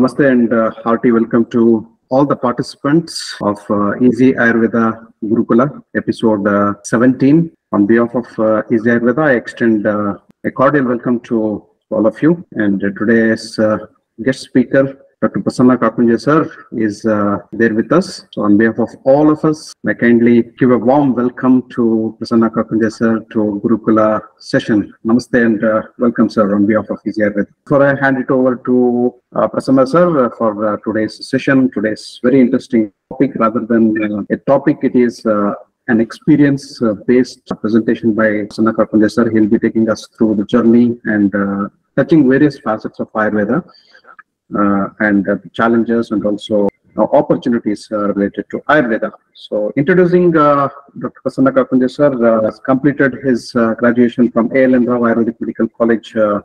Namaste and uh, hearty welcome to all the participants of uh, Easy Ayurveda Gurukula, episode uh, 17. On behalf of uh, Easy Ayurveda, I extend uh, a cordial welcome to all of you. And uh, today's uh, guest speaker, Dr. Prasanna Kakunje sir, is uh, there with us. So, on behalf of all of us, I kindly give a warm welcome to Prasanna Kakunje sir to Gurukula session. Namaste and uh, welcome, sir, on behalf of Easy Ayurveda. Before I hand it over to uh, Prasanna sir uh, for uh, today's session, today's very interesting topic rather than uh, a topic, it is an experience uh, based presentation by Prasanna Kakunje sir. He'll be taking us through the journey and touching various facets of Ayurveda and uh, the challenges and also uh, opportunities uh, related to Ayurveda. So, introducing Dr. Prasanna Kakunje sir, has completed his graduation from ALN Rao Ayurvedic Medical College, uh,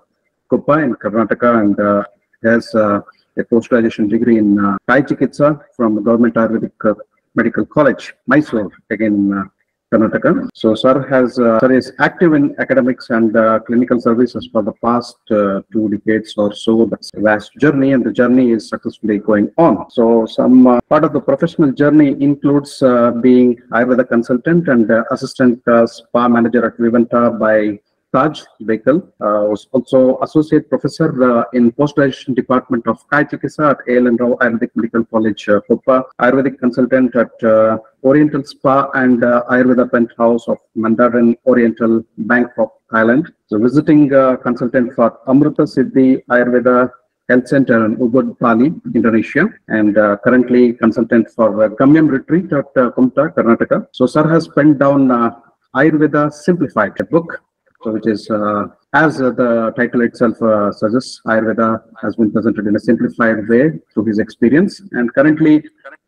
Koppa in Karnataka, and has uh, a post-graduation degree in uh, Kai Chikitsa from the Government Ayurvedic uh, Medical College, Mysore, again Karnataka. So, sir has uh, sir is active in academics and uh, clinical services for the past uh, two decades or so. That's a vast journey, and the journey is successfully going on. So, some uh, part of the professional journey includes uh, being Ayurveda consultant and uh, assistant spa manager at Vivanta by Taj Bekal, uh, was also associate professor uh, in post-graduation department of Kai Chikitsa at ALN Rao Ayurvedic Medical College, uh, Koppa, Ayurvedic consultant at uh, Oriental Spa and uh, Ayurveda Penthouse of Mandarin Oriental, Bangkok, Thailand. So visiting uh, consultant for Amrita Siddhi Ayurveda Health Center in Ubud, Bali, Indonesia, and uh, currently consultant for uh, Gamyam Retreat at uh, Kumta, Karnataka. So, sir has penned down uh, Ayurveda Simplified, a book so which is uh, as uh, the title itself uh, suggests ayurveda has been presented in a simplified way through his experience. And currently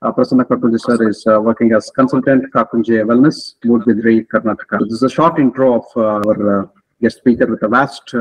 uh, prasanna kakunje sir is uh, working as consultant kakunje wellness Mudbidri, karnataka. This is a short intro of uh, our uh, guest speaker with a vast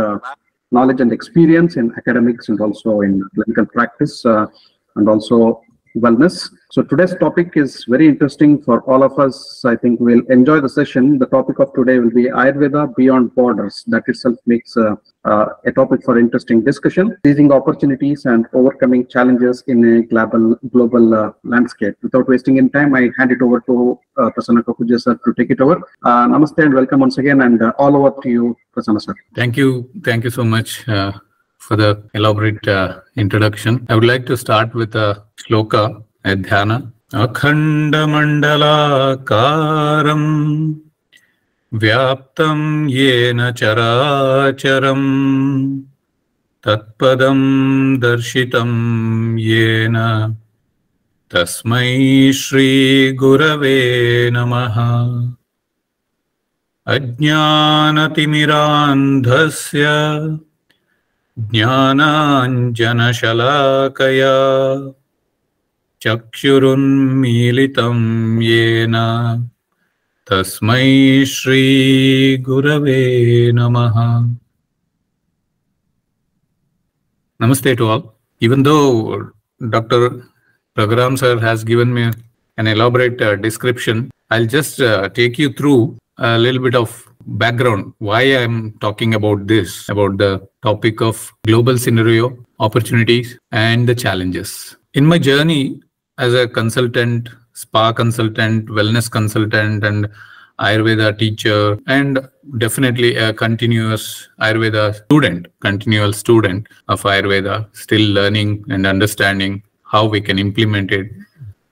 knowledge and experience in academics and also in clinical practice and also wellness. So today's topic is very interesting for all of us. I think we'll enjoy the session. The topic of today will be Ayurveda beyond borders. That itself makes uh, uh, a topic for interesting discussion. Seizing opportunities and overcoming challenges in a global global uh, landscape. Without wasting any time, I hand it over to uh, Prasanna Kakunje sir to take it over. Uh, namaste and welcome once again, and uh, all over to you, Prasanna sir. Thank you. Thank you so much for the elaborate uh, introduction. I introduction I would like to start with a shloka अखण्डमण्डलाकारम् व्याप्तं येन चराचरं दर्शितं येन तस्मै श्रीगुरवे नमः अज्ञानतिमिरान्धस्य ज्ञानाञ्जनशलाकया। चक्षुरुन्मीलितं येन। तस्मै श्रीगुरवे नमः। नमस्ते to all even though doctor programme sir has given me an elaborate description I'll just take you through लिल् bit of background why I'm talking about this, about the topic of global scenario, opportunities, and the challenges. In my journey as a consultant, spa consultant, wellness consultant, and Ayurveda teacher, and definitely a continuous Ayurveda student, continual student of Ayurveda, still learning and understanding how we can implement it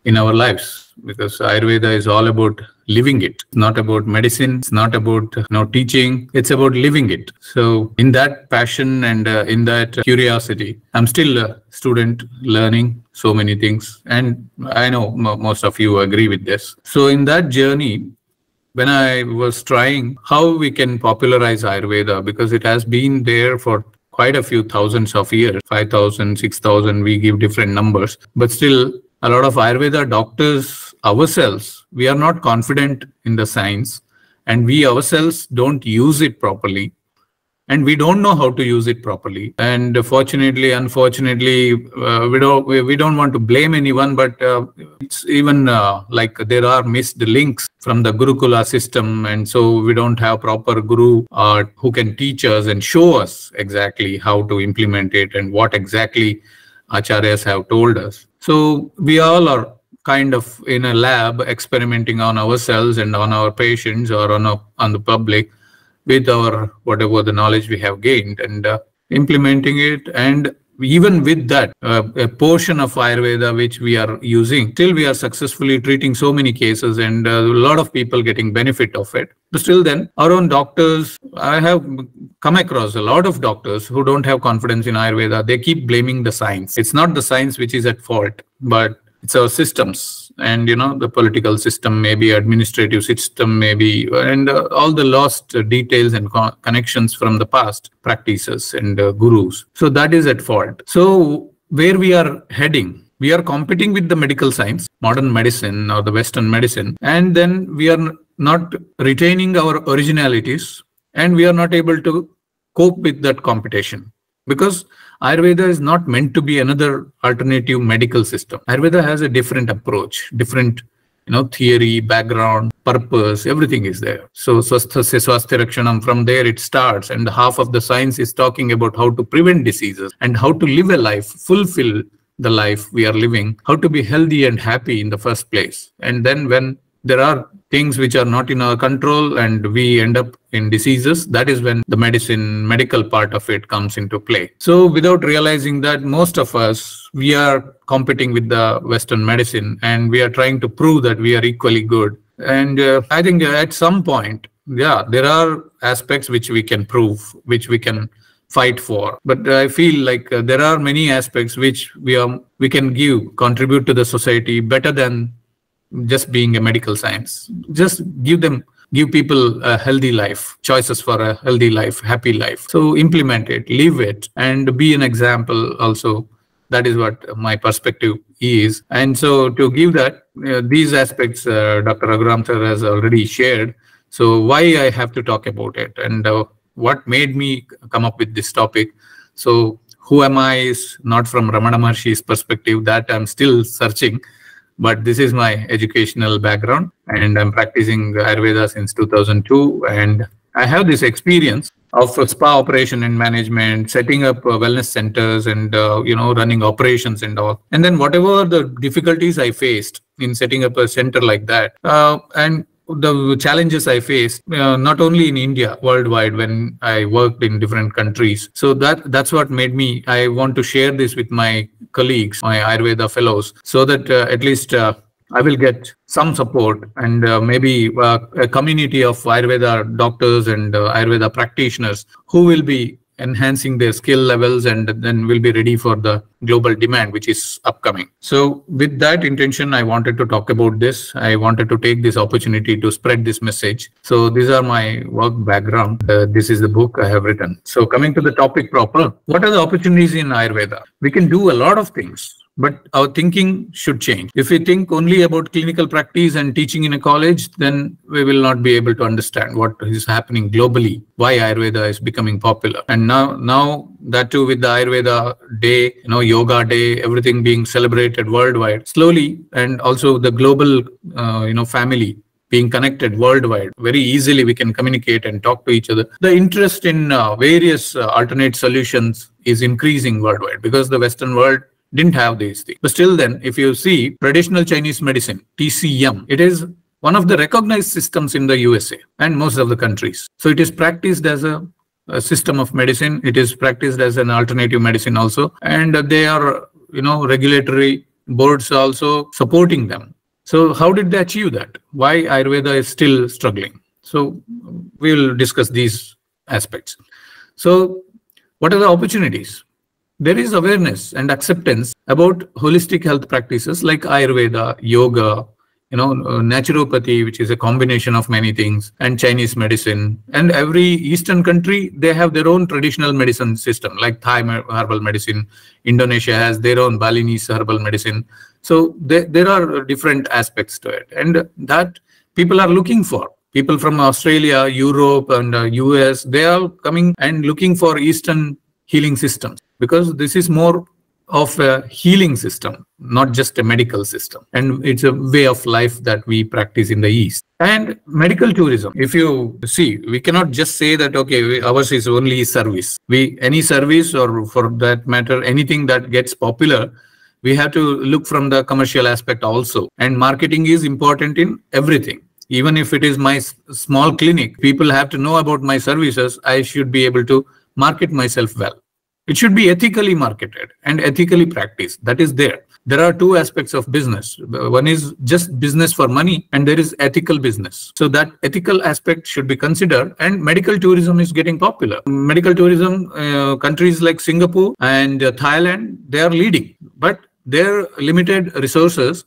in our lives because ayurveda is all about living it not about medicine it's not about you know teaching it's about living it. So in that passion and uh, in that curiosity i'm still a student learning so many things and i know mo most of you agree with this. So in that journey when i was trying how we can popularize ayurveda because it has been there for quite a few thousands of years 5000 6000 we give different numbers but still a lot of Ayurveda doctors ourselves, we are not confident in the science and we ourselves don't use it properly and we don't know how to use it properly and fortunately unfortunately uh, we don't we, don't want to blame anyone but uh, it's even uh, like there are missed links from the gurukula system and so we don't have proper guru uh, who can teach us and show us exactly how to implement it and what exactly acharyas have told us. So we all are kind of in a lab experimenting on ourselves and on our patients or on, a, on the public with our whatever the knowledge we have gained and uh, implementing it. And even with that uh, a portion of ayurveda which we are using still we are successfully treating so many cases and uh, a lot of people getting benefit of it. But still then our own doctors i have come across a lot of doctors who don't have confidence in ayurveda. They keep blaming the science. It's not the science which is at fault but it's our systems. And you know the political system maybe administrative system maybe and uh, all the lost details and co- connections from the past practices and uh, gurus. So that is at fault. So where we are heading? We are competing with the medical science modern medicine or the western medicine and then we are not retaining our originalities and we are not able to cope with that competition. Because ayurveda is not meant to be another alternative medical system. Ayurveda has a different approach different you know theory background purpose everything is there. So swasthasya swasthya rakshanam from there it starts and half of the science is talking about how to prevent diseases and how to live a life fulfill the life we are living how to be healthy and happy in the first place. And then when there are things which are not in our control and we end up in diseases. That is when the medicine medical part of it comes into play. So without realizing that most of us we are competing with the western medicine and we are trying to prove that we are equally good. And uh, i think at some point yeah there are aspects which we can prove which we can fight for. But i feel like uh, there are many aspects which we are we can give contribute to the society better than just being a medical science. Just give them give people a healthy life choices for a healthy life happy life. So implement it live it and be an example also. That is what my perspective is. And so to give that uh, these aspects uh, dr raghuram sir has already shared. So why i have to talk about it and uh, what made me come up with this topic. So who am i is not from ramana maharshi's perspective that i'm still searching but this is my educational background and i'm practicing ayurveda since 2002 and i have this experience of spa operation and management setting up uh, wellness centers and uh, you know running operations and all. And then whatever the difficulties i faced in setting up a center like that uh, and the challenges I faced, uh, not only in India, worldwide, when I worked in different countries. So that that's what made me. I want to share this with my colleagues, my Ayurveda fellows, so that uh, at least uh, I will get some support and uh, maybe uh, a community of Ayurveda doctors and uh, Ayurveda practitioners who will be enhancing their skill levels and then will be ready for the global demand which is upcoming. So with that intention i wanted to talk about this. I wanted to take this opportunity to spread this message. So these are my work background. Uh, this is the book i have written. So coming to the topic proper what are the opportunities in ayurveda? We can do a lot of things but our thinking should change. If we think only about clinical practice and teaching in a college, then we will not be able to understand what is happening globally, why Ayurveda is becoming popular. And now, now that too with the Ayurveda day, you know, yoga day, everything being celebrated worldwide, slowly, and also the global, uh, you know, family being connected worldwide very easily we can communicate and talk to each other the interest in uh, various uh, alternate solutions is increasing worldwide because the western world didn't have these things. But still then, if you see traditional Chinese medicine, TCM, it is one of the recognized systems in the USA and most of the countries. So it is practiced as a, a system of medicine. It is practiced as an alternative medicine also. And they are, you know, regulatory boards also supporting them. So how did they achieve that? Why Ayurveda is still struggling? So we will discuss these aspects. So what are the opportunities? There is awareness and acceptance about holistic health practices like ayurveda yoga you know uh, naturopathy which is a combination of many things and chinese medicine. And every eastern country they have their own traditional medicine system like thai herbal medicine. Indonesia has their own balinese herbal medicine. So there, there are different aspects to it. And that people are looking for. People from australia europe and uh, us they are coming and looking for eastern healing systems because this is more of a healing system, not just a medical system. And it's a way of life that we practice in the East. And medical tourism, if you see, we cannot just say that, okay, ours is only service. We, any service or for that matter, anything that gets popular, we have to look from the commercial aspect also. And marketing is important in everything. Even if it is my small clinic, people have to know about my services. I should be able to market myself well. It should be ethically marketed and ethically practiced. That is there. There are two aspects of business. One is just business for money, and there is ethical business. So that ethical aspect should be considered. And medical tourism is getting popular. Medical tourism, uh, countries like Singapore and uh, Thailand, they are leading, but their limited resources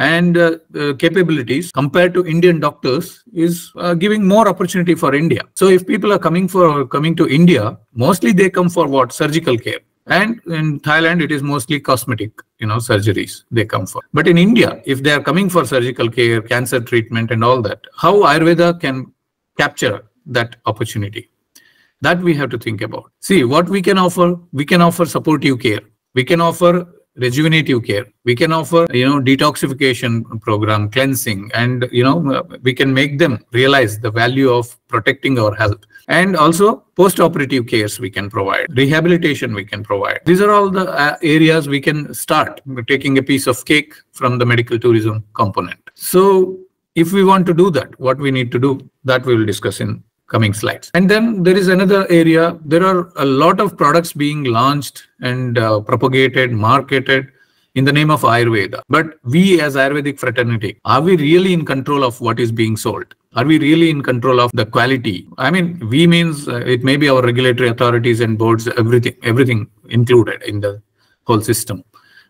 and uh, uh, capabilities compared to Indian doctors is uh, giving more opportunity for India. So if people are coming for coming to India, mostly they come for what surgical care. And in Thailand, it is mostly cosmetic, you know, surgeries they come for. But in India, if they are coming for surgical care, cancer treatment, and all that, how Ayurveda can capture that opportunity? That we have to think about. See, what we can offer, we can offer supportive care. We can offer rejuvenative care. We can offer you know detoxification program cleansing and you know we can make them realize the value of protecting our health. And also post-operative cares we can provide. Rehabilitation we can provide. These are all the uh, areas we can start taking a piece of cake from the medical tourism component. So if we want to do that what we need to do that we will discuss in coming slides. And then there is another area. There are a lot of products being launched and uh, propagated, marketed in the name of Ayurveda. But we as Ayurvedic fraternity, are we really in control of what is being sold? Are we really in control of the quality? I mean, we means uh, it may be our regulatory authorities and boards, everything, everything included in the whole system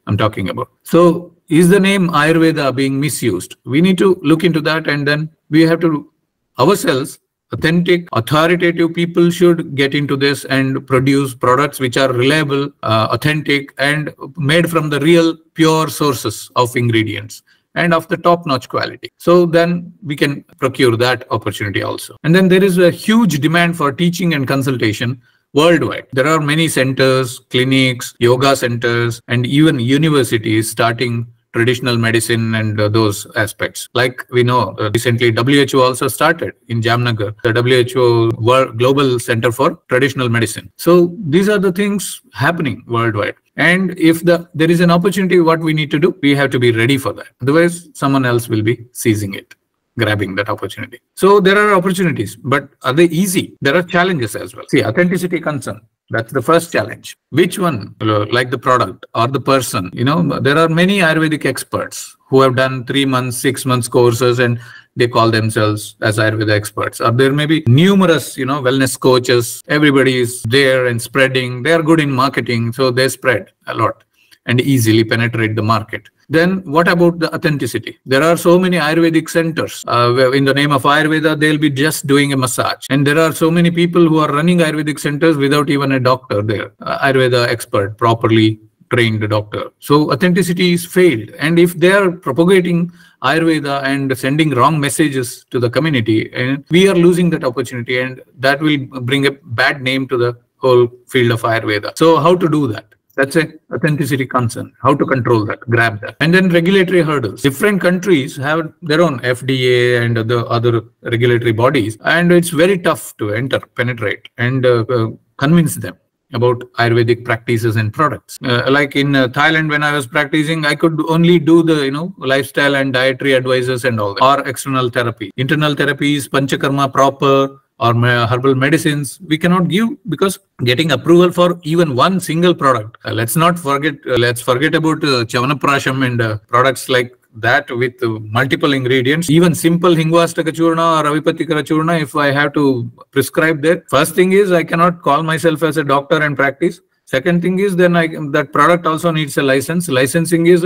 I'm talking about. So is the name Ayurveda being misused? We need to look into that and then we have to ourselves authentic, authoritative people should get into this and produce products which are reliable, uh, authentic, and made from the real pure sources of ingredients and of the top notch quality. So then we can procure that opportunity also. And then there is a huge demand for teaching and consultation worldwide. There are many centers, clinics, yoga centers, and even universities starting traditional medicine and uh, those aspects. Like we know, uh, recently WHO also started in Jamnagar, the WHO World Global Center for Traditional Medicine. So these are the things happening worldwide. And if the there is an opportunity, what we need to do, we have to be ready for that. Otherwise, someone else will be seizing it grabbing that opportunity. So there are opportunities, but are they easy? There are challenges as well. See, authenticity concern. That's the first challenge. Which one, uh, like the product or the person? You know, there are many Ayurvedic experts who have done three months, six months courses and they call themselves as Ayurveda experts. Or there may be numerous, you know, wellness coaches. Everybody is there and spreading. They are good in marketing, so they spread a lot and easily penetrate the market. Then what about the authenticity? There are so many Ayurvedic centers. Uh, in the name of Ayurveda, they'll be just doing a massage. And there are so many people who are running Ayurvedic centers without even a doctor there, uh, Ayurveda expert, properly trained doctor. So authenticity is failed. And if they are propagating Ayurveda and sending wrong messages to the community, and we are losing that opportunity, and that will bring a bad name to the whole field of Ayurveda. So how to do that? That's a authenticity concern. How to control that, grab that. And then regulatory hurdles. Different countries have their own FDA and the other regulatory bodies. And it's very tough to enter, penetrate, and uh, uh, convince them about Ayurvedic practices and products. Uh, like in uh, Thailand, when I was practicing, I could only do the you know lifestyle and dietary advisors and all that, or external therapy. Internal therapy is panchakarma proper, or herbal medicines we cannot give because getting approval for even one single product. Uh, let's not forget uh, let's forget about uh, Chyavanprasham and uh, products like that with uh, multiple ingredients. Even simple hingvastaka churna or avipatikara churna if i have to prescribe that first thing is i cannot call myself as a doctor and practice. Second thing is then i that product also needs a license. Licensing is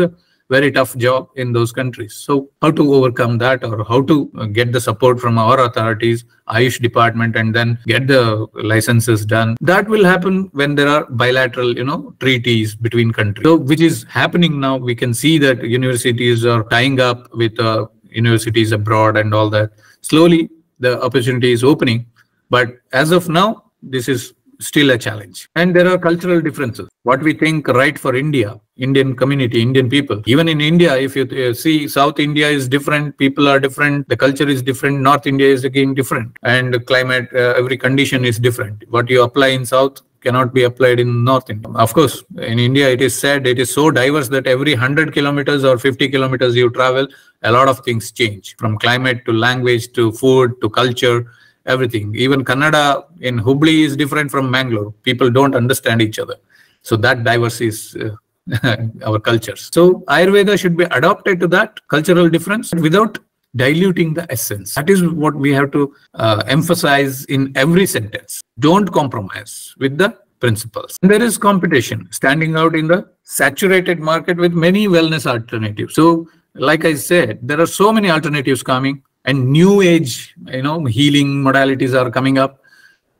very tough job in those countries. So how to overcome that or how to get the support from our authorities, Ayush department, and then get the licenses done. That will happen when there are bilateral, you know, treaties between countries. So which is happening now. We can see that universities are tying up with uh, universities abroad and all that. Slowly the opportunity is opening. But as of now, this is still a challenge. And there are cultural differences. What we think right for India, Indian community, Indian people. Even in India, if you uh, see South India is different, people are different, the culture is different, North India is again different, and the climate, uh, every condition is different. What you apply in South cannot be applied in North India. Of course, in India, it is said it is so diverse that every 100 kilometers or 50 kilometers you travel, a lot of things change from climate to language to food to culture everything. Even Kannada in Hubli is different from Mangalore. People don't understand each other. So that diverse is uh, our cultures. So Ayurveda should be adopted to that cultural difference without diluting the essence. That is what we have to uh, emphasize in every sentence. Don't compromise with the principles. And there is competition standing out in the saturated market with many wellness alternatives. So, like I said, there are so many alternatives coming and new age you know healing modalities are coming up.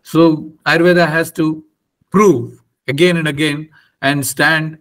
So ayurveda has to prove again and again and stand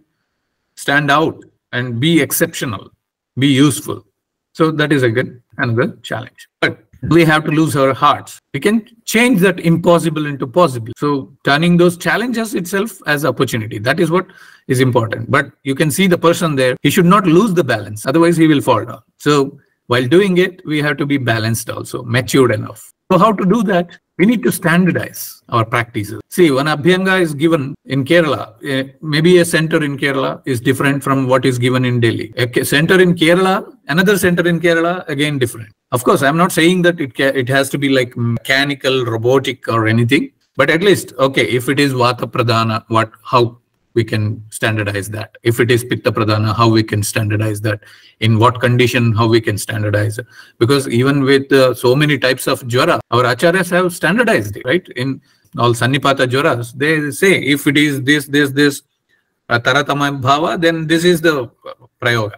stand out and be exceptional be useful. So that is again another challenge. But we have to lose our hearts. We can change that impossible into possible. So turning those challenges itself as opportunity that is what is important. But you can see the person there. He should not lose the balance. Otherwise he will fall down. So while doing it, we have to be balanced also, matured enough. So how to do that? We need to standardize our practices. See, when Abhyanga is given in Kerala, eh, maybe a center in Kerala is different from what is given in Delhi. A center in Kerala, another center in Kerala, again different. Of course, I'm not saying that it, it has to be like mechanical, robotic or anything, but at least, okay, if it is Vata Pradhana, what, how we can standardize that. If it is Pitta Pradhana, how we can standardize that. In what condition, how we can standardize it. Because even with uh, so many types of jwara, our acharyas have standardized it, right? In all Sannipata jwaras, they say if it is this, this, this, uh, Taratama Bhava, then this is the Prayoga.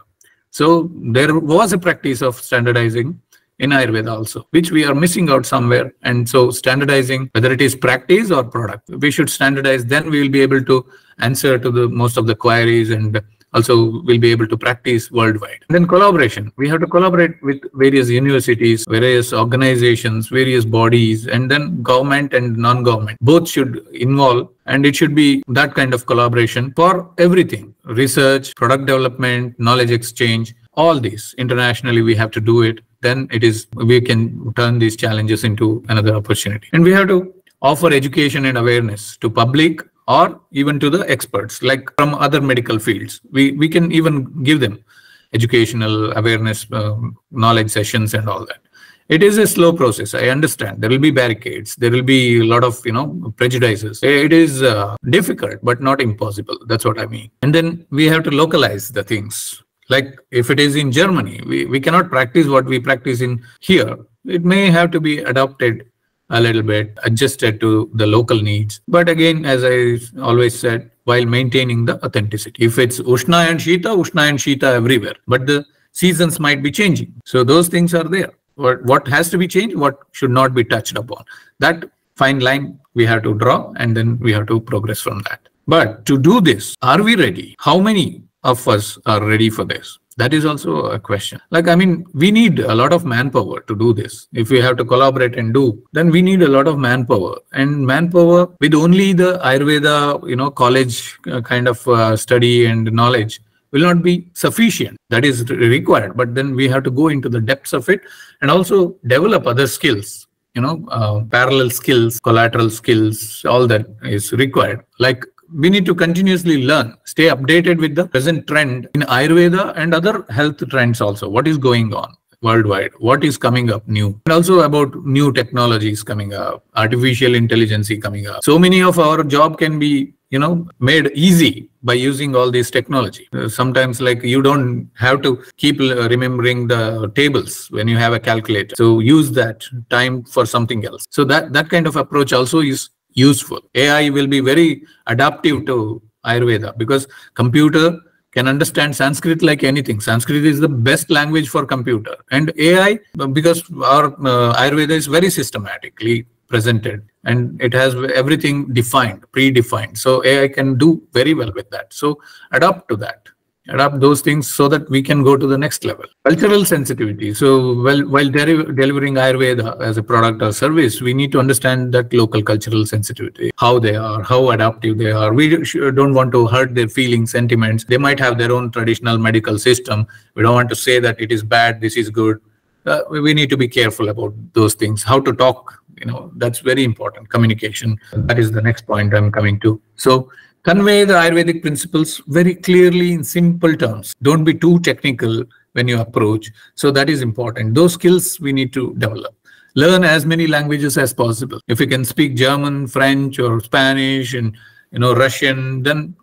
So there was a practice of standardizing in Ayurveda also, which we are missing out somewhere. And so standardizing, whether it is practice or product, we should standardize. Then we will be able to answer to the most of the queries and also we'll be able to practice worldwide. And then collaboration. We have to collaborate with various universities, various organizations, various bodies, and then government and non-government. Both should involve and it should be that kind of collaboration for everything. Research, product development, knowledge exchange, all these internationally we have to do it then it is we can turn these challenges into another opportunity. And we have to offer education and awareness to public or even to the experts like from other medical fields. We we can even give them educational awareness uh, knowledge sessions and all that. It is a slow process i understand. There will be barricades. There will be a lot of you know prejudices. It is uh, difficult but not impossible. That's what i mean. And then we have to localize the things like if it is in Germany, we, we cannot practice what we practice in here. It may have to be adopted a little bit, adjusted to the local needs. But again, as I always said, while maintaining the authenticity. If it's Ushna and Shita, Ushna and Shita everywhere. But the seasons might be changing. So those things are there. What, what has to be changed, what should not be touched upon. That fine line we have to draw and then we have to progress from that. But to do this, are we ready? How many of us are ready for this? That is also a question. Like, I mean, we need a lot of manpower to do this. If we have to collaborate and do, then we need a lot of manpower. And manpower with only the Ayurveda, you know, college uh, kind of uh, study and knowledge will not be sufficient. That is required. But then we have to go into the depths of it and also develop other skills you know uh, parallel skills collateral skills all that is required like we need to continuously learn, stay updated with the present trend in Ayurveda and other health trends also. What is going on worldwide? What is coming up new? And also about new technologies coming up, artificial intelligence coming up. So many of our job can be you know made easy by using all this technology uh, sometimes like you don't have to keep remembering the tables when you have a calculator so use that time for something else so that that kind of approach also is useful. AI will be very adaptive to Ayurveda because computer can understand Sanskrit like anything. Sanskrit is the best language for computer. And AI, because our uh, Ayurveda is very systematically presented and it has everything defined, predefined. So AI can do very well with that. So adapt to that adapt those things so that we can go to the next level. Cultural sensitivity. So, well, while deri- delivering Ayurveda as a product or service, we need to understand that local cultural sensitivity, how they are, how adaptive they are. We don't want to hurt their feelings, sentiments. They might have their own traditional medical system. We don't want to say that it is bad, this is good. Uh, we need to be careful about those things. How to talk, you know, that's very important. Communication. That is the next point I'm coming to. So, convey the Ayurvedic principles very clearly in simple terms. Don't be too technical when you approach. So that is important. Those skills we need to develop. Learn as many languages as possible. If you can speak German, French, or Spanish, and you know Russian, then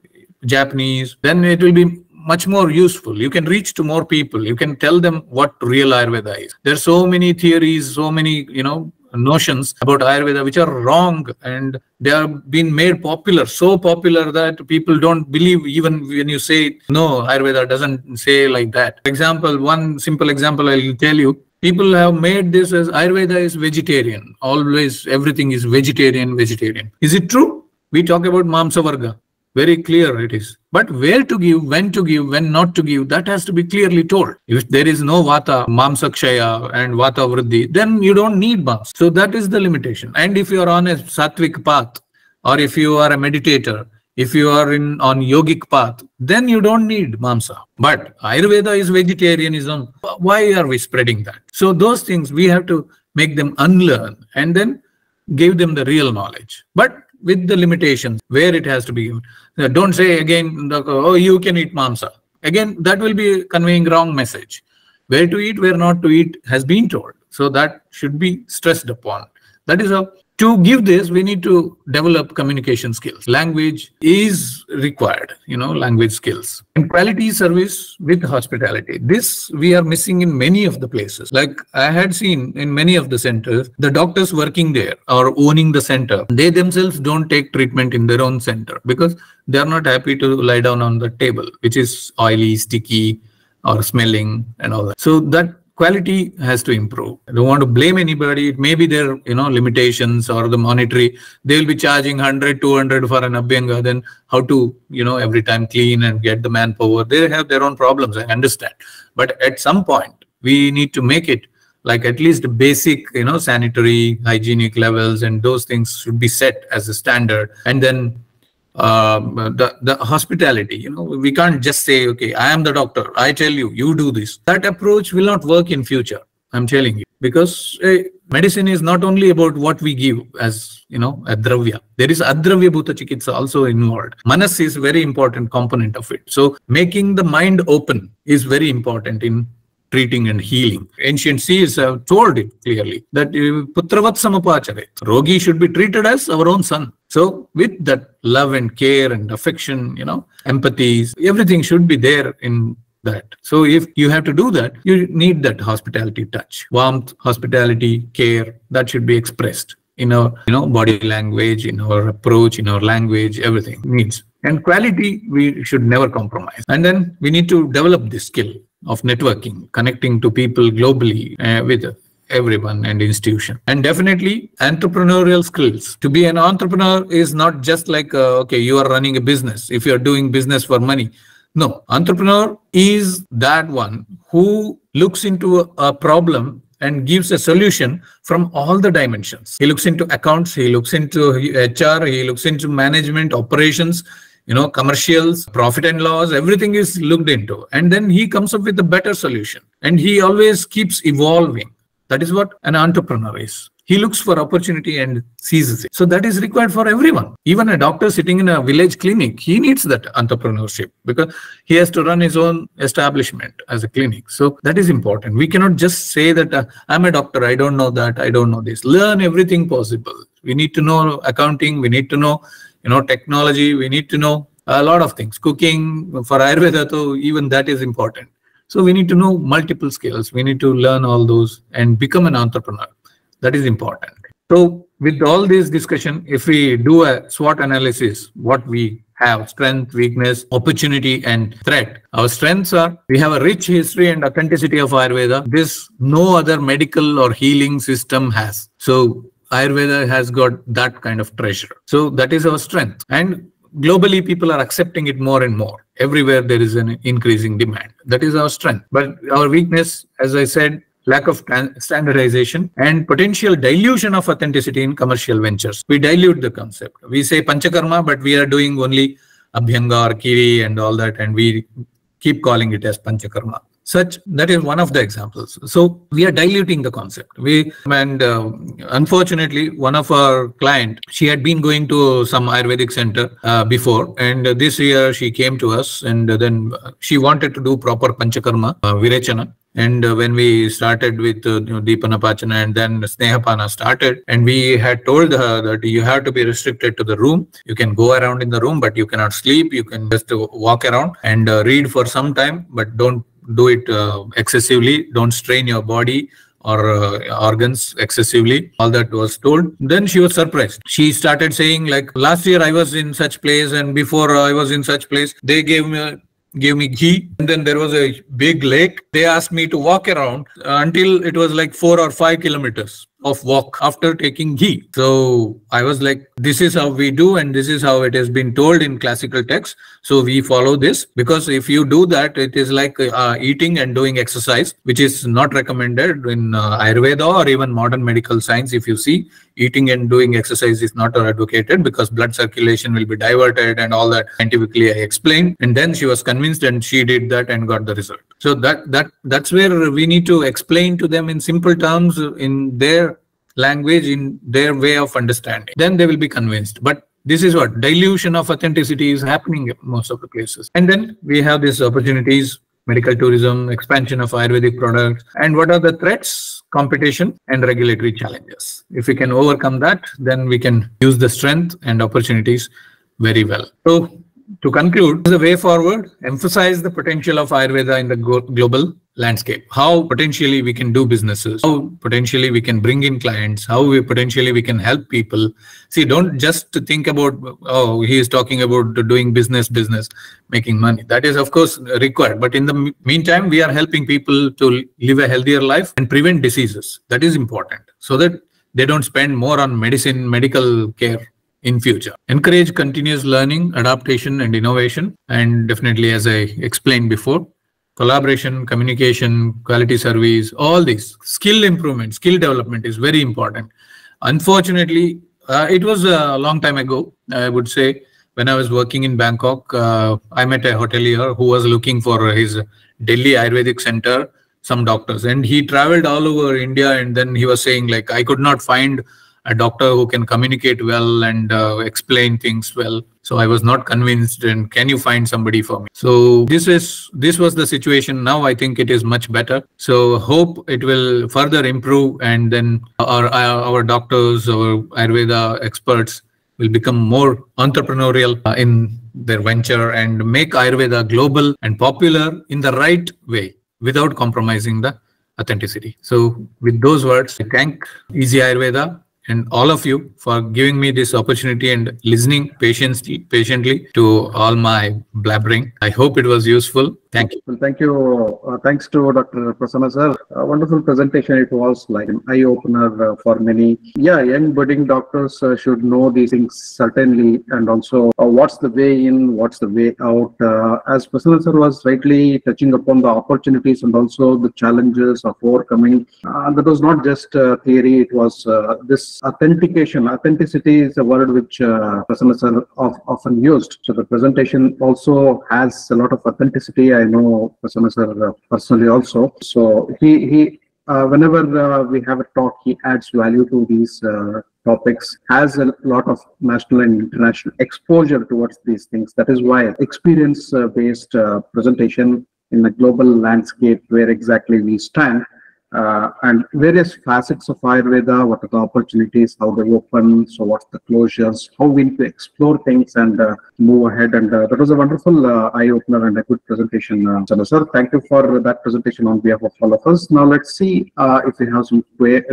Japanese, then it will be much more useful. You can reach to more people. You can tell them what real Ayurveda is. There are so many theories, so many you know notions about Ayurveda which are wrong and they have been made popular, so popular that people don't believe even when you say, no, Ayurveda doesn't say like that. For example, one simple example I'll tell you. People have made this as Ayurveda is vegetarian. Always everything is vegetarian, vegetarian. Is it true? We talk about Mamsa Varga. Very clear it is. But where to give, when to give, when not to give, that has to be clearly told. If there is no Vata, Mamsakshaya and Vata Vriddhi, then you don't need Mams. So that is the limitation. And if you are on a sattvic path, or if you are a meditator, if you are in on yogic path, then you don't need Mamsa. But Ayurveda is vegetarianism. Why are we spreading that? So those things we have to make them unlearn and then give them the real knowledge. But with the limitations where it has to be given. Don't say again, oh, you can eat mamsa. Again, that will be conveying wrong message. Where to eat, where not to eat has been told. So that should be stressed upon. That is a to give this we need to develop communication skills. Language is required you know language skills. And quality service with hospitality. This we are missing in many of the places. Like i had seen in many of the centers the doctors working there or owning the center they themselves don't take treatment in their own center because they are not happy to lie down on the table which is oily sticky or smelling and all that. So that quality has to improve. I don't want to blame anybody. It may be their, you know, limitations or the monetary. They'll be charging 100, 200 for an Abhyanga. Then how to, you know, every time clean and get the manpower. They have their own problems. I understand. But at some point, we need to make it like at least basic, you know, sanitary, hygienic levels and those things should be set as a standard. And then um, the, the hospitality you know we can't just say okay i am the doctor i tell you you do this that approach will not work in future i'm telling you because uh, medicine is not only about what we give as you know adravya there is adravya bhuta chikitsa also involved manas is very important component of it so making the mind open is very important in treating and healing. Ancient seers have told it clearly that putravat samapachare. Rogi should be treated as our own son. So with that love and care and affection, you know, empathy, everything should be there in that. So if you have to do that, you need that hospitality touch, warmth, hospitality, care that should be expressed in our you know body language, in our approach, in our language, everything needs. And quality we should never compromise. And then we need to develop this skill of networking, connecting to people globally uh, with everyone and institution. And definitely entrepreneurial skills. To be an entrepreneur is not just like uh, okay you are running a business. If you are doing business for money. No entrepreneur is that one who looks into a, a problem and gives a solution from all the dimensions. He looks into accounts he looks into hr he looks into management operations you know commercials profit and loss everything is looked into. And then he comes up with a better solution. And he always keeps evolving that is what an entrepreneur is. He looks for opportunity and seizes it. So that is required for everyone. Even a doctor sitting in a village clinic, he needs that entrepreneurship because he has to run his own establishment as a clinic. So that is important. We cannot just say that uh, I'm a doctor, I don't know that, I don't know this. Learn everything possible. We need to know accounting, we need to know, you know, technology, we need to know a lot of things. Cooking for Ayurveda, though, even that is important. So we need to know multiple skills. We need to learn all those and become an entrepreneur. That is important. So with all this discussion, if we do a SWOT analysis, what we have strength, weakness, opportunity, and threat. Our strengths are we have a rich history and authenticity of Ayurveda. This no other medical or healing system has. So Ayurveda has got that kind of treasure. So that is our strength. And globally people are accepting it more and more. Everywhere there is an increasing demand. That is our strength. But our weakness, as I said, lack of standardization and potential dilution of authenticity in commercial ventures. We dilute the concept. We say panchakarma, but we are doing only abhyanga or kiri and all that, and we keep calling it as panchakarma such that is one of the examples so we are diluting the concept we and uh, unfortunately one of our client she had been going to some ayurvedic center uh, before and this year she came to us and then she wanted to do proper panchakarma uh, virechana and uh, when we started with uh, you know, Deepanapachana and then Snehapana started, and we had told her that you have to be restricted to the room. You can go around in the room, but you cannot sleep. You can just walk around and uh, read for some time, but don't do it uh, excessively. Don't strain your body or uh, organs excessively. All that was told. Then she was surprised. She started saying like last year i was in such place and before i was in such place. They gave me a, gave me ghee. And then there was a big lake. They asked me to walk around until it was like 4 or 5 kilometers of walk after taking ghee. So I was like, this is how we do, and this is how it has been told in classical texts. So we follow this because if you do that, it is like uh, eating and doing exercise, which is not recommended in uh, Ayurveda or even modern medical science. If you see, eating and doing exercise is not advocated because blood circulation will be diverted and all that. Scientifically, I explained, and then she was convinced, and she did that and got the result. So that that that's where we need to explain to them in simple terms in their language in their way of understanding. Then they will be convinced. But this is what dilution of authenticity is happening in most of the places. And then we have these opportunities medical tourism expansion of ayurvedic products. And what are the threats? Competition and regulatory challenges. If we can overcome that then we can use the strength and opportunities very well. So to conclude, the way forward, emphasize the potential of Ayurveda in the global landscape. How potentially we can do businesses, how potentially we can bring in clients, how we potentially we can help people. See, don't just think about, oh, he is talking about doing business, business, making money. That is, of course, required. But in the meantime, we are helping people to live a healthier life and prevent diseases. That is important so that they don't spend more on medicine, medical care in future. Encourage continuous learning, adaptation, and innovation. And definitely, as I explained before, collaboration, communication, quality service, all these skill improvement, skill development is very important. Unfortunately, uh, it was a long time ago, I would say, when I was working in Bangkok, uh, I met a hotelier who was looking for his Delhi Ayurvedic center, some doctors, and he traveled all over India. And then he was saying, like, I could not find a doctor who can communicate well and uh, explain things well. So i was not convinced and can you find somebody for me? So this is this was the situation. Now i think it is much better. So hope it will further improve and then our our doctors our ayurveda experts will become more entrepreneurial uh, in their venture and make ayurveda global and popular in the right way without compromising the authenticity. So with those words i thank easy ayurveda and all of you for giving me this opportunity and listening patiently, patiently to all my blabbering. I hope it was useful. Thank you. Well, thank you. Uh, thanks to Dr. Prasanna sir. A wonderful presentation. It was like an eye opener uh, for many. Yeah, young budding doctors uh, should know these things certainly, and also uh, what's the way in, what's the way out. Uh, as Prasanna sir was rightly touching upon the opportunities and also the challenges of overcoming. Uh, that was not just theory. It was this authentication. Authenticity is a word which uh, Prasanna sir often used. So the presentation also has a lot of authenticity. I know Prasanna sir uh, personally also. So he he uh, whenever uh, we have a talk, he adds value to these uh, topics, has a lot of national and international exposure towards these things. That is why experience-based uh, presentation in a global landscape where exactly we stand uh, and various facets of Ayurveda, what are the opportunities, how they open, so what's the closures, how we need to explore things and uh, move ahead. And uh, that was a wonderful uh, eye-opener and a good presentation, uh, Chana sir. Thank you for that presentation on behalf of all of us. Now let's see uh, if we have some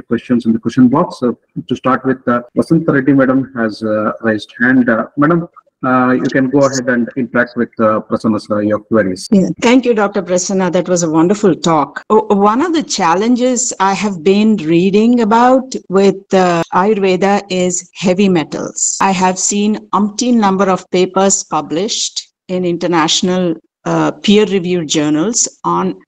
questions in the question box. to start with, uh, Vasant Reddy madam has raised hand. madam, uh, you can go ahead and interact with uh, Prasanna sir, your queries. Yeah. Thank you, Dr. Prasanna. That was a wonderful talk. O- One of the challenges I have been reading about with uh, Ayurveda is heavy metals. I have seen umpteen number of papers published in international uh, peer-reviewed journals on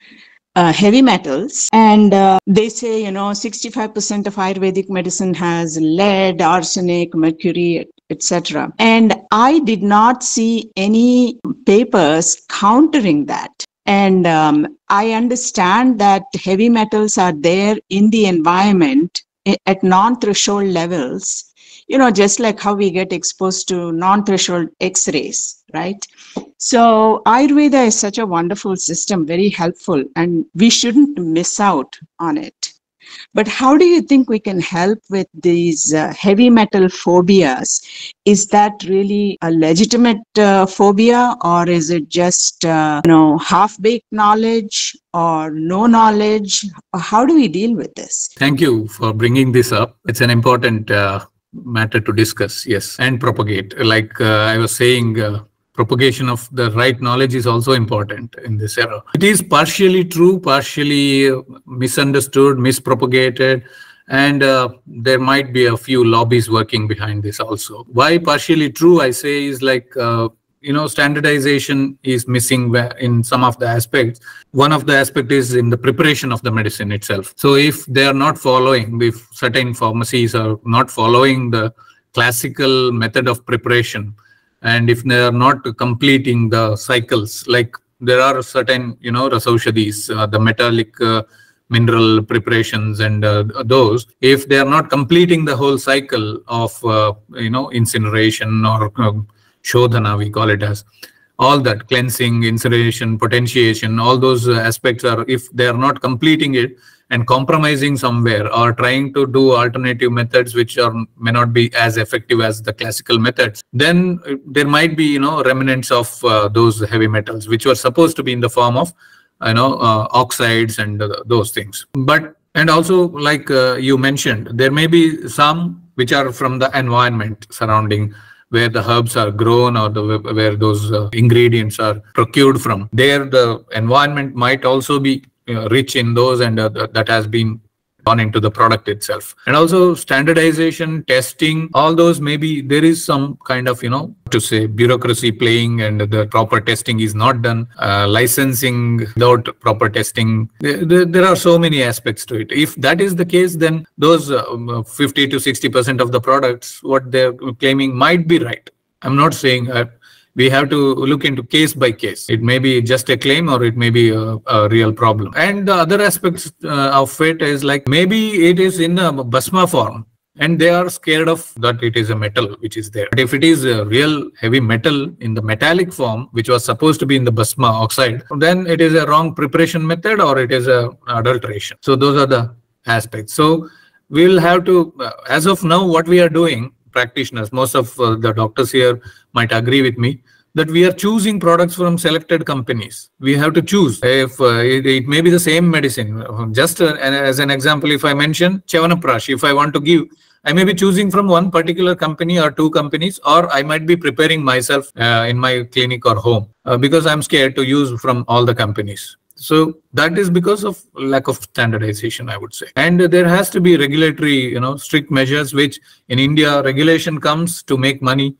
uh, heavy metals and uh, they say you know 65% of ayurvedic medicine has lead arsenic mercury etc and i did not see any papers countering that. And um, i understand that heavy metals are there in the environment at non-threshold levels you know just like how we get exposed to non-threshold x-rays right? So Ayurveda is such a wonderful system, very helpful, and we shouldn't miss out on it. But how do you think we can help with these uh, heavy metal phobias? Is that really a legitimate uh, phobia, or is it just uh, you know half-baked knowledge or no knowledge? How do we deal with this? Thank you for bringing this up. It's an important uh, matter to discuss, yes, and propagate. Like uh, I was saying, uh, propagation of the right knowledge is also important in this era. It is partially true, partially misunderstood, mispropagated, and uh, there might be a few lobbies working behind this also. Why partially true, I say, is like uh, you know standardization is missing in some of the aspects one of the aspect is in the preparation of the medicine itself so if they are not following if certain pharmacies are not following the classical method of preparation and if they are not completing the cycles like there are certain you know rasaushadis uh, the metallic uh, mineral preparations and uh, those if they are not completing the whole cycle of uh, you know incineration or um, shodhana we call it as all that cleansing incineration potentiation all those uh, aspects are if they are not completing it and compromising somewhere or trying to do alternative methods which are may not be as effective as the classical methods then there might be you know remnants of uh, those heavy metals which were supposed to be in the form of you know uh, oxides and uh, those things. But and also like uh, you mentioned there may be some which are from the environment surrounding where the herbs are grown or the where those uh, ingredients are procured from. There the environment might also be uh, rich in those and uh, th- that has been gone into the product itself. And also standardization testing all those maybe there is some kind of you know to say bureaucracy playing and the proper testing is not done uh, licensing without proper testing. There, there, there are so many aspects to it. If that is the case then those uh, um, 50 to 60 percent of the products what they're claiming might be right. I'm not saying uh, we have to look into case by case. It may be just a claim or it may be a, a real problem. And the other aspects uh, of it is like maybe it is in a Bhasma form and they are scared of that it is a metal which is there. But if it is a real heavy metal in the metallic form, which was supposed to be in the Bhasma oxide, then it is a wrong preparation method or it is a adulteration. So those are the aspects. So we'll have to, uh, as of now, what we are doing practitioners, most of uh, the doctors here might agree with me that we are choosing products from selected companies. We have to choose. If uh, it, it may be the same medicine, just uh, as an example, if I mention Chavanaprash, if I want to give, I may be choosing from one particular company or two companies, or I might be preparing myself uh, in my clinic or home uh, because I'm scared to use from all the companies. So that is because of lack of standardization, I would say. And there has to be regulatory, you know, strict measures, which in India, regulation comes to make money,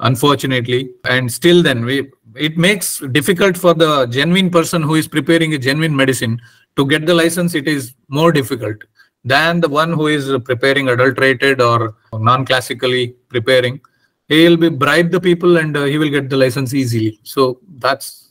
unfortunately. And still then we, it makes difficult for the genuine person who is preparing a genuine medicine to get the license. It is more difficult than the one who is preparing adulterated or non-classically preparing. He will be bribe the people and uh, he will get the license easily. So that's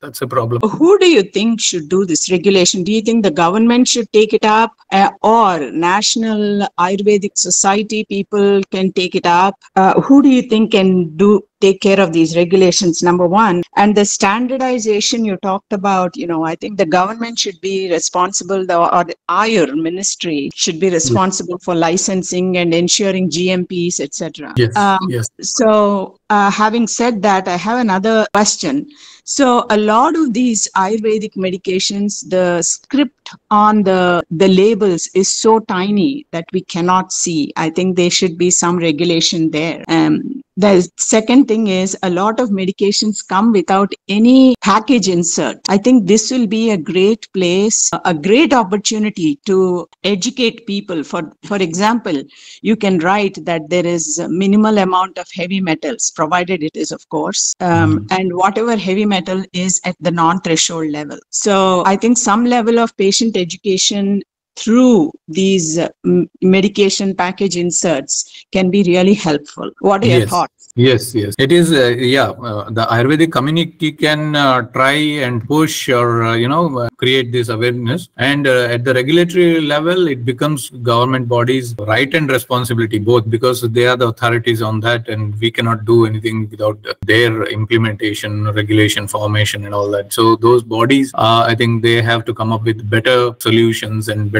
that's a problem. Who do you think should do this regulation? Do you think the government should take it up uh, or National Ayurvedic Society people can take it up? Uh, who do you think can do take care of these regulations? Number one. And the standardization you talked about, you know, I think the government should be responsible, the, or the Ayush ministry should be responsible for licensing and ensuring GMPs, etc. Yes. Um, yes. So, uh, having said that, I have another question. So, a lot of these Ayurvedic medications, the script on the the labels is so tiny that we cannot see. I think there should be some regulation there. Um, the second thing is a lot of medications come without any package insert. I think this will be a great place, a great opportunity to educate people. For, for example, you can write that there is a minimal amount of heavy metals, provided it is, of course, um, and whatever heavy metal is at the non-threshold level. So I think some level of patient education through these uh, medication package inserts can be really helpful. What are your Yes. thoughts? Yes, yes. It is, uh, yeah, uh, the Ayurvedic community can uh, try and push or, uh, you know, uh, create this awareness. And uh, at the regulatory level, it becomes government bodies' right and responsibility, both because they are the authorities on that and we cannot do anything without their implementation, regulation, formation, and all that. So those bodies, uh, I think they have to come up with better solutions and better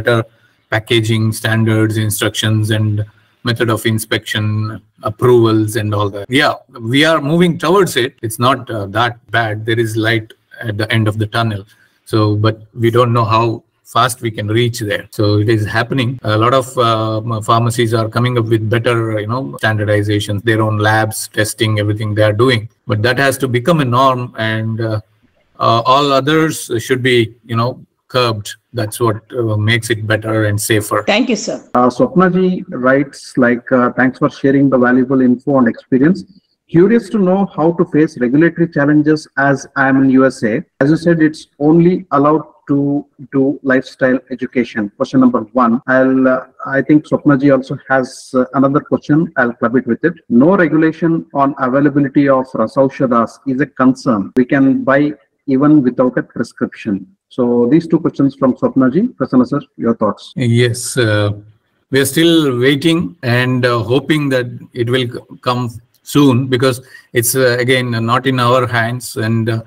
packaging standards, instructions, and method of inspection, approvals, and all that. Yeah, we are moving towards it. It's not uh, that bad. There is light at the end of the tunnel. So, but we don't know how fast we can reach there. So it is happening. A lot of uh, pharmacies are coming up with better, you know, standardization, their own labs, testing, everything they are doing. But that has to become a norm, and uh, uh, all others should be, you know, curbed. That's what uh, makes it better and safer. Thank you, sir. Uh, Swapna ji writes like, uh, thanks for sharing the valuable info and experience. Curious to know how to face regulatory challenges as I'm in USA. As you said, it's only allowed to do lifestyle education. Question number one. I'll, uh, I think Swapna ji also has uh, another question. I'll club it with it. No regulation on availability of Rasaushadas is a concern. We can buy even without a prescription. So these two questions from Swapna ji. Prasanna sir, your thoughts. Yes, uh, we are still waiting and uh, hoping that it will come soon because it's uh, again not in our hands. And uh,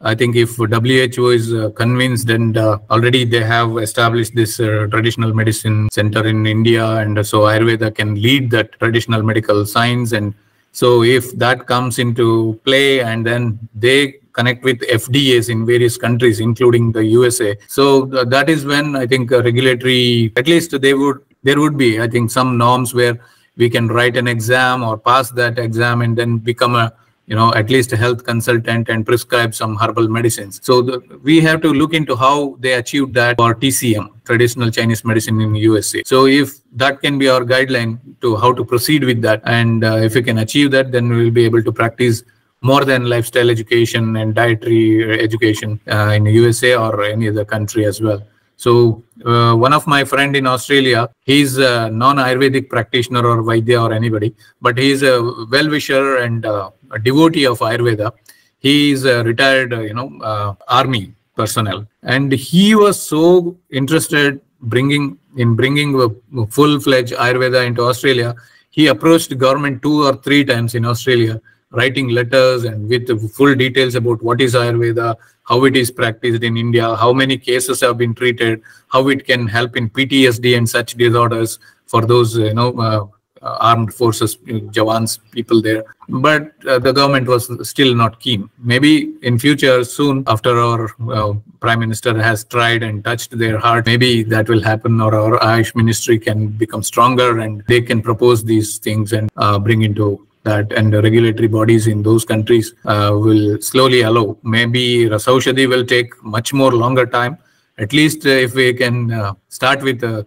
I think if WHO is uh, convinced and uh, already they have established this traditional medicine center in India, and so Ayurveda can lead that traditional medical science. And so if that comes into play and then they connect with FDAs in various countries, including the USA. So th- that is when I think regulatory, at least they would, there would be, I think, some norms where we can write an exam or pass that exam and then become a, you know, at least a health consultant and prescribe some herbal medicines. So the, we have to look into how they achieved that for TCM, traditional Chinese medicine in USA. So if that can be our guideline to how to proceed with that, and uh, if we can achieve that, then we will be able to practice more than lifestyle education and dietary education uh, in the USA or any other country as well. So uh, one of my friend in Australia, he's a non-Ayurvedic practitioner or Vaidya or anybody, but he's a well-wisher and uh, a devotee of Ayurveda. He is a retired, uh, you know, uh, army personnel, and he was so interested bringing in bringing a full-fledged Ayurveda into Australia. He approached government two or three times in Australia writing letters and with full details about what is Ayurveda, how it is practiced in India, how many cases have been treated, how it can help in PTSD and such disorders for those you know uh, uh, armed forces, you know, Jawans, people there. But uh, the government was still not keen. Maybe in future, soon after our uh, prime minister has tried and touched their heart, maybe that will happen, or our Ayush ministry can become stronger and they can propose these things and uh, bring into that and the regulatory bodies in those countries uh, will slowly allow. Maybe Rasaushadi will take much more longer time. At least uh, if we can uh, start with uh,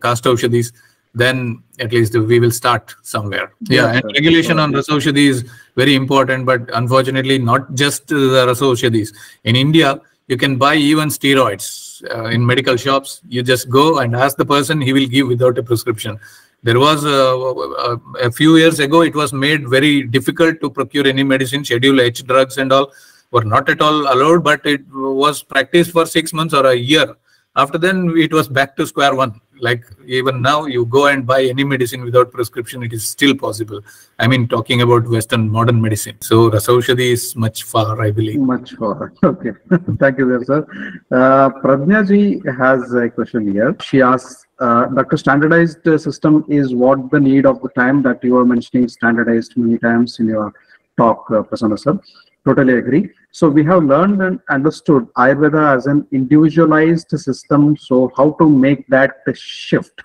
then at least we will start somewhere. Yeah, Yeah, and regulation on Rasaushadi is very important, but unfortunately not just the Rasaushadis. In India, you can buy even steroids uh, in medical shops. You just go and ask the person, he will give without a prescription. There was uh, a, a few years ago, it was made very difficult to procure any medicine. Schedule H drugs and all were not at all allowed, but it was practiced for six months or a year. After then, it was back to square one. Like even now, you go and buy any medicine without prescription, it is still possible. I mean, talking about Western modern medicine. So Rasaushadi is much far, I believe. Much far. okay. Thank you, there, sir. Uh, ji has a question here. She asks, uh, Dr. Standardized uh, system is what the need of the time that you are mentioning standardized many times in your talk, uh, Prasanna sir. Totally agree. So we have learned and understood Ayurveda as an individualized system. So how to make that shift?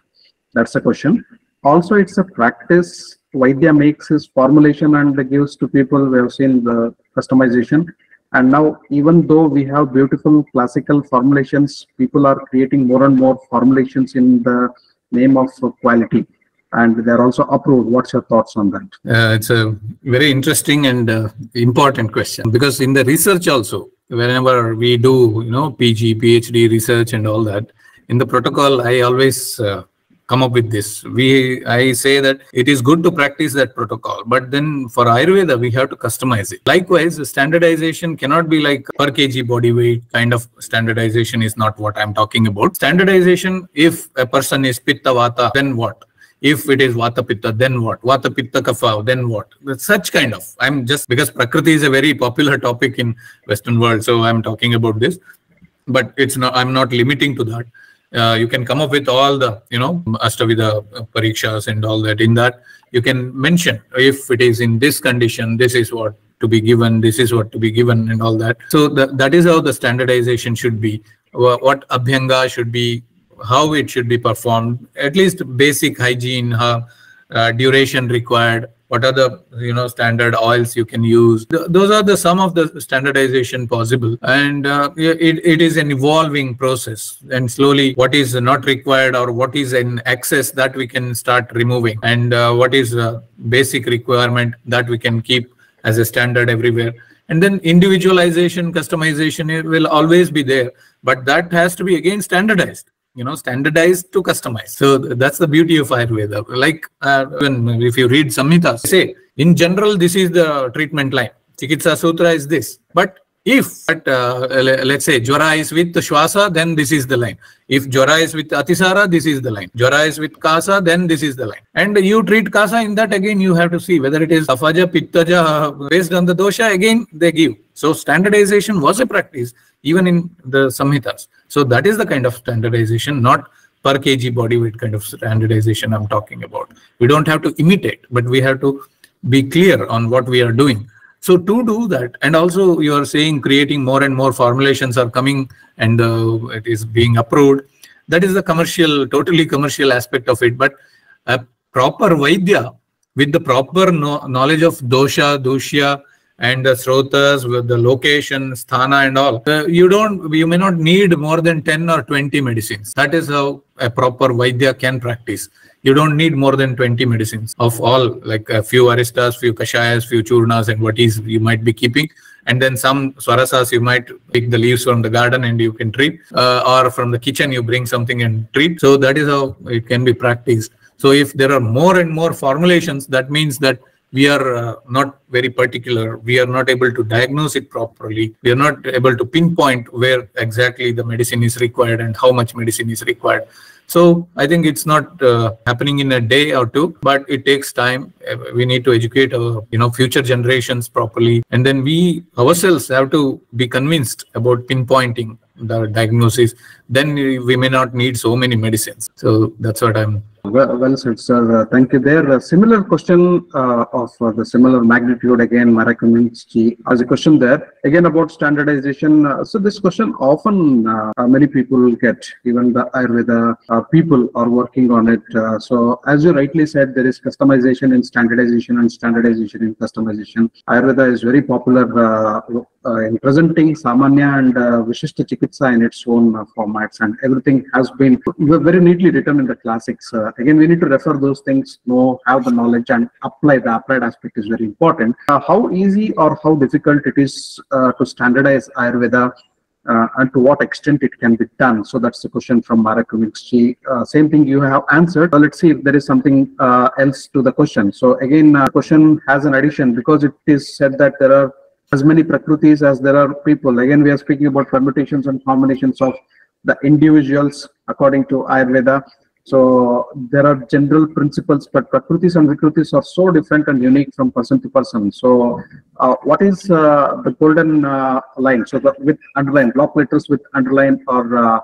That's the question. Also, it's a practice Vaidya makes his formulation and gives to people, we have seen the customization. And now, even though we have beautiful classical formulations, people are creating more and more formulations in the name of quality. And they're also approved. What's your thoughts on that? Uh, it's a very interesting and uh, important question because in the research also, whenever we do, you know, PG, PhD research and all that, in the protocol, I always uh, come up with this. We I say that it is good to practice that protocol, but then for Ayurveda we have to customize it. Likewise, standardization cannot be like per kg body weight kind of standardization is not what I'm talking about. Standardization, if a person is pitta vata, then what? if it is vata pitta then what vata pitta kapha then what such kind of i'm just because prakriti is a very popular topic in western world so i'm talking about this but it's not i'm not limiting to that uh, you can come up with all the you know astavida parikshas and all that. In that you can mention if it is in this condition this is what to be given this is what to be given and all that. So that, that is how the standardization should be. What abhyanga should be how it should be performed at least basic hygiene uh, duration required what are the you know standard oils you can use? Th those are the some of the standardization possible. And uh, it, it is an evolving process. And slowly what is not required or what is in excess that we can start removing. And uh, what is a basic requirement that we can keep as a standard everywhere. And then individualization customization will always be there. But that has to be again standardized you know standardized to customize. So that's the beauty of ayurveda. Like uh, when if you read samhitas say in general this is the treatment line. Chikitsa sutra is this. But if at, uh, let's say jwara is with shwasa then this is the line. If jwara is with atisara this is the line. Jwara is with kasa then this is the line. And you treat kasa in that again you have to see whether it is kaphaja pittaja based on the dosha again they give. So standardization was a practice even in the samhitas. So that is the kind of standardization, not per kg body weight kind of standardization I'm talking about. We don't have to imitate, but we have to be clear on what we are doing. So to do that, and also you are saying creating more and more formulations are coming and uh, it is being approved. That is the commercial, totally commercial aspect of it. But a proper Vaidya with the proper no knowledge of dosha, doshya, and the srotas with the location, sthana and all. Uh, you don't, you may not need more than 10 or 20 medicines. That is how a proper Vaidya can practice. You don't need more than 20 medicines of all, like a few aristas, few kashayas, few churnas and what is you might be keeping. And then some swarasas, you might pick the leaves from the garden and you can treat. Uh, or from the kitchen, you bring something and treat. So that is how it can be practiced. So if there are more and more formulations, that means that we are uh, not very particular. We are not able to diagnose it properly. We are not able to pinpoint where exactly the medicine is required and how much medicine is required. So I think it's not uh, happening in a day or two, but it takes time. Uh, we need to educate our, you know, future generations properly, and then we ourselves have to be convinced about pinpointing the diagnosis. Then we may not need so many medicines. So that's what I'm well, well said, sir. Uh, thank you. There, a similar question uh, of uh, the similar magnitude again, Mara Kaminsky has a question there again about standardization. Uh, so this question often uh, many people get, even the Ayurveda uh, people are working on it. so as you rightly said, there is customization in standardization and standardization in customization. Ayurveda is very popular in presenting Samanya and uh, Vishishta Chikitsa in its own and everything has been very neatly written in the classics again, we need to refer those things, know, have the knowledge and apply. The applied aspect is very important. Uh, how easy or how difficult it is uh, to standardize Ayurveda uh, and to what extent it can be done. So that's the question from Mara Kuminski. Uh, same thing you have answered. Uh, let's see if there is something uh, else to the question. So again, uh, question has an addition because it is said that there are as many prakrutis as there are people. Again, we are speaking about permutations and combinations of the individuals according to Ayurveda. So there are general principles, but prakritis and vikritis are so different and unique from person to person. So uh, what is uh, the golden uh, line? So the, with underline, block letters with underline or uh,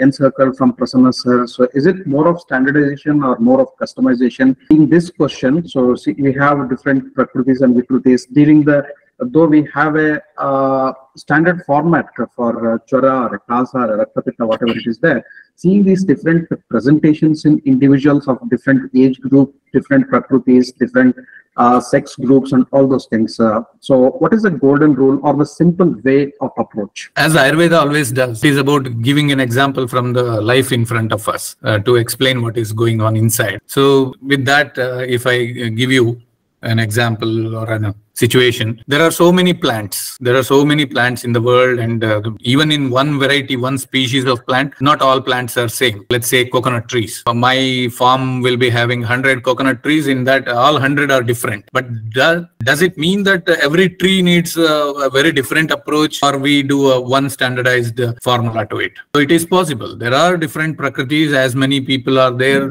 encircle from sir. So is it more of standardization or more of customization? In this question, so see, we have different prakritis and vikritis dealing the though we have a uh, standard format for uh, Jwara, Kasa, or Raktapitta, whatever it is there, seeing these different presentations in individuals of different age group, different prakrutis, different uh, sex groups and all those things. Uh, so what is the golden rule or the simple way of approach? As Ayurveda always does, it is about giving an example from the life in front of us uh, to explain what is going on inside. So with that, uh, if I give you an example or an situation. There are so many plants. There are so many plants in the world, and uh, even in one variety, one species of plant, not all plants are same. Let's say coconut trees. Uh, my farm will be having 100 coconut trees. In that, all 100 are different. But does, does it mean that every tree needs a, a very different approach, or we do a one standardized uh, formula to it? So it is possible. There are different prakritis, as many people are there.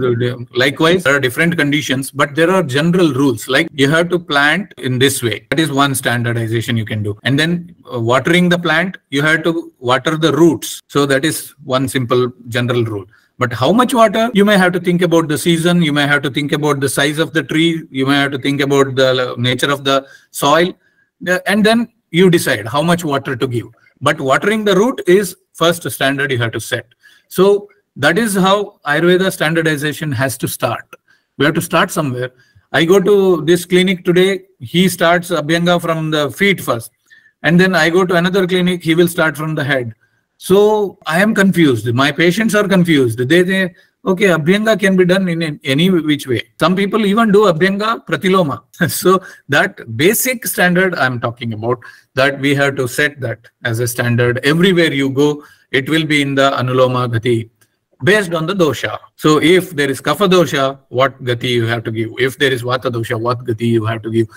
Likewise, there are different conditions, but there are general rules. Like you have to plant in this way that is one standardization you can do. And then uh, watering the plant, you have to water the roots. So that is one simple general rule. But how much water? You may have to think about the season. You may have to think about the size of the tree. You may have to think about the nature of the soil. And then you decide how much water to give. But watering the root is first standard you have to set. So that is how Ayurveda standardization has to start. We have to start somewhere. I go to this clinic today, he starts Abhyanga from the feet first. And then I go to another clinic, he will start from the head. So I am confused. My patients are confused. They say, okay, Abhyanga can be done in any which way. Some people even do Abhyanga Pratiloma. so that basic standard I'm talking about, that we have to set that as a standard. Everywhere you go, it will be in the Anuloma Gati based on the dosha. So if there is kapha dosha, what gati you have to give. If there is vata dosha, what gati you have to give.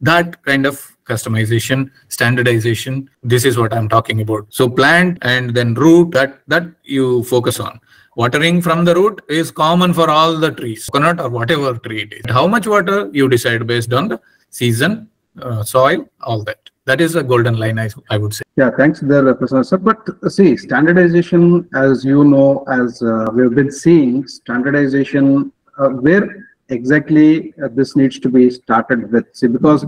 That kind of customization, standardization, this is what I'm talking about. So plant and then root, that, that you focus on. Watering from the root is common for all the trees, coconut or whatever tree it is. How much water you decide based on the season, uh, soil, all that that is a golden line, I, I would say. Yeah, thanks there, Professor. sir But uh, see, standardization, as you know, as uh, we've been seeing, standardization, uh, where exactly uh, this needs to be started with. See, because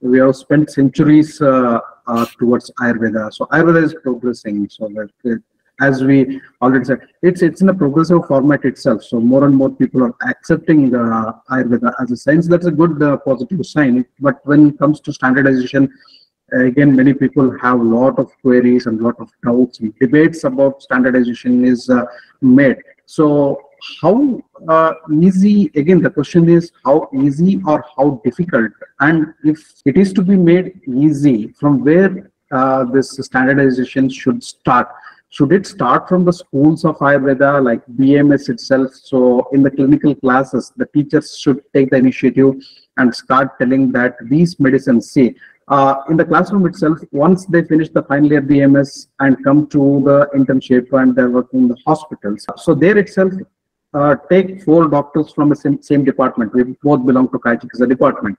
we have spent centuries uh, uh, towards Ayurveda. So Ayurveda is progressing. So that as we already said, it's it's in a progressive format itself. So more and more people are accepting the Ayurveda as a science. That's a good positive sign. But when it comes to standardization, again many people have a lot of queries and lot of doubts and debates about standardization is uh, made. So how uh, easy again the question is how easy or how difficult? And if it is to be made easy from where uh, this standardization should start? Should it start from the schools of ayurveda like bms itself? So in the clinical classes the teachers should take the initiative and start telling that these medicines see uh, in the classroom itself, once they finish the final year BMS and come to the internship and they're working in the hospitals. So there itself, uh, take four doctors from the same, same department. We both belong to Kai Chikitsa department.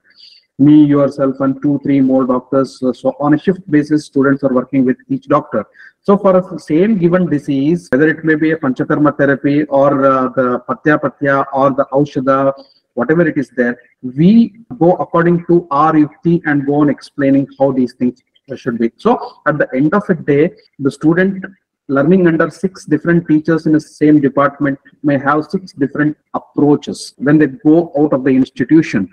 Me, yourself, and two, three more doctors. So on a shift basis, students are working with each doctor. So for a same given disease, whether it may be a panchakarma therapy or uh, the patya patya or the aushada whatever it is there, we go according to our and go on explaining how these things should be. So at the end of a day, the student learning under six different teachers in the same department may have six different approaches when they go out of the institution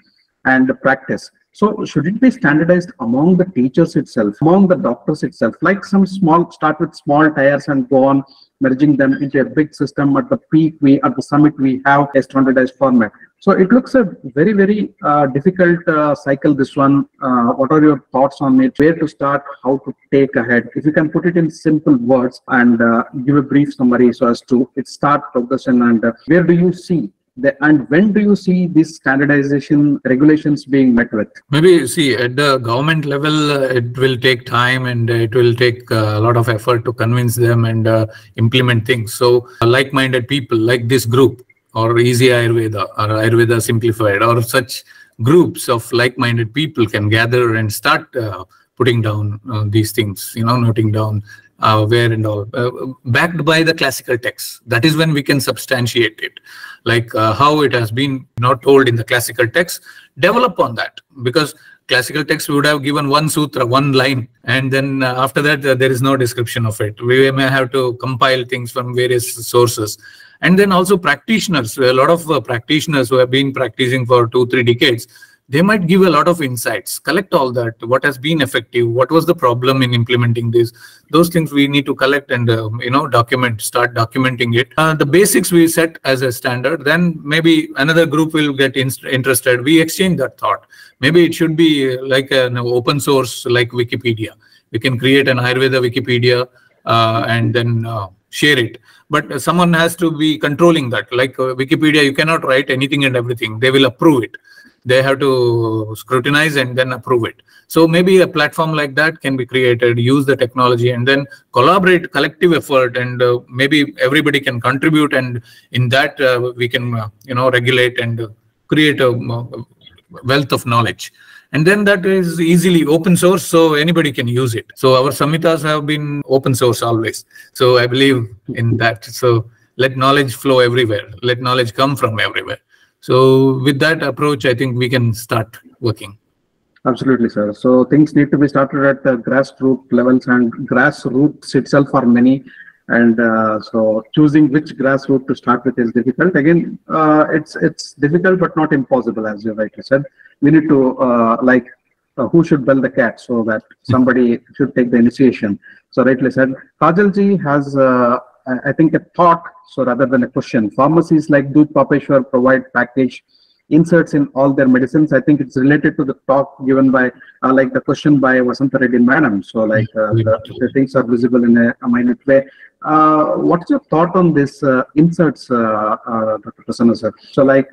and practice. So should it be standardized among the teachers itself, among the doctors itself, like some small, start with small tires and go on merging them into a big system at the peak we, at the summit we have a standardized format. So it looks a very, very uh, difficult uh, cycle, this one. Uh, what are your thoughts on it? Where to start? How to take ahead? If you can put it in simple words and uh, give a brief summary so as to it start progression and uh, where do you see the, and when do you see these standardization regulations being met with? Maybe see at the government level, uh, it will take time and it will take a lot of effort to convince them and implement things. So like-minded people like this group or Easy Ayurveda or Ayurveda Simplified or such groups of like-minded people can gather and start uh, putting down uh, these things, you know, noting down uh, where and all, uh, backed by the classical texts. That is when we can substantiate it, like uh, how it has been not told in the classical text. Develop on that because classical text we would have given one sutra one line and then uh, after that uh, there is no description of it we may have to compile things from various sources and then also practitioners a lot of uh, practitioners who have been practicing for two three decades they might give a lot of insights. Collect all that. What has been effective? What was the problem in implementing this? Those things we need to collect and uh, you know document start documenting it. Uh, the basics we set as a standard. Then maybe another group will get in interested. We exchange that thought. Maybe it should be like an open source like wikipedia. We can create an ayurveda wikipedia uh, and then uh, share it. But someone has to be controlling that. Like uh, wikipedia you cannot write anything and everything. They will approve it they have to scrutinize and then approve it. So maybe a platform like that can be created use the technology and then collaborate collective effort and uh, maybe everybody can contribute and in that uh, we can uh, you know regulate and create a wealth of knowledge. And then that is easily open source so anybody can use it. So our samhitas have been open source always. So i believe in that. So let knowledge flow everywhere. Let knowledge come from everywhere so with that approach, I think we can start working. Absolutely, sir. So things need to be started at the grassroots levels and grassroots itself are many. And uh, so choosing which grassroots to start with is difficult. Again, uh, it's it's difficult but not impossible, as you rightly said. We need to uh, like uh, who should bell the cat so that somebody should take the initiation. So rightly said, Kajalji has uh, I think a thought, so rather than a question. Pharmacies like Dhootapapeshwar provide package inserts in all their medicines. I think it's related to the talk given by, uh, like the question by Vasanta Reddy Madam. So like uh, the, the, things are visible in a, a minute way. Uh, what's your thought on this uh, inserts, uh, uh, Dr. Prasanna sir? So like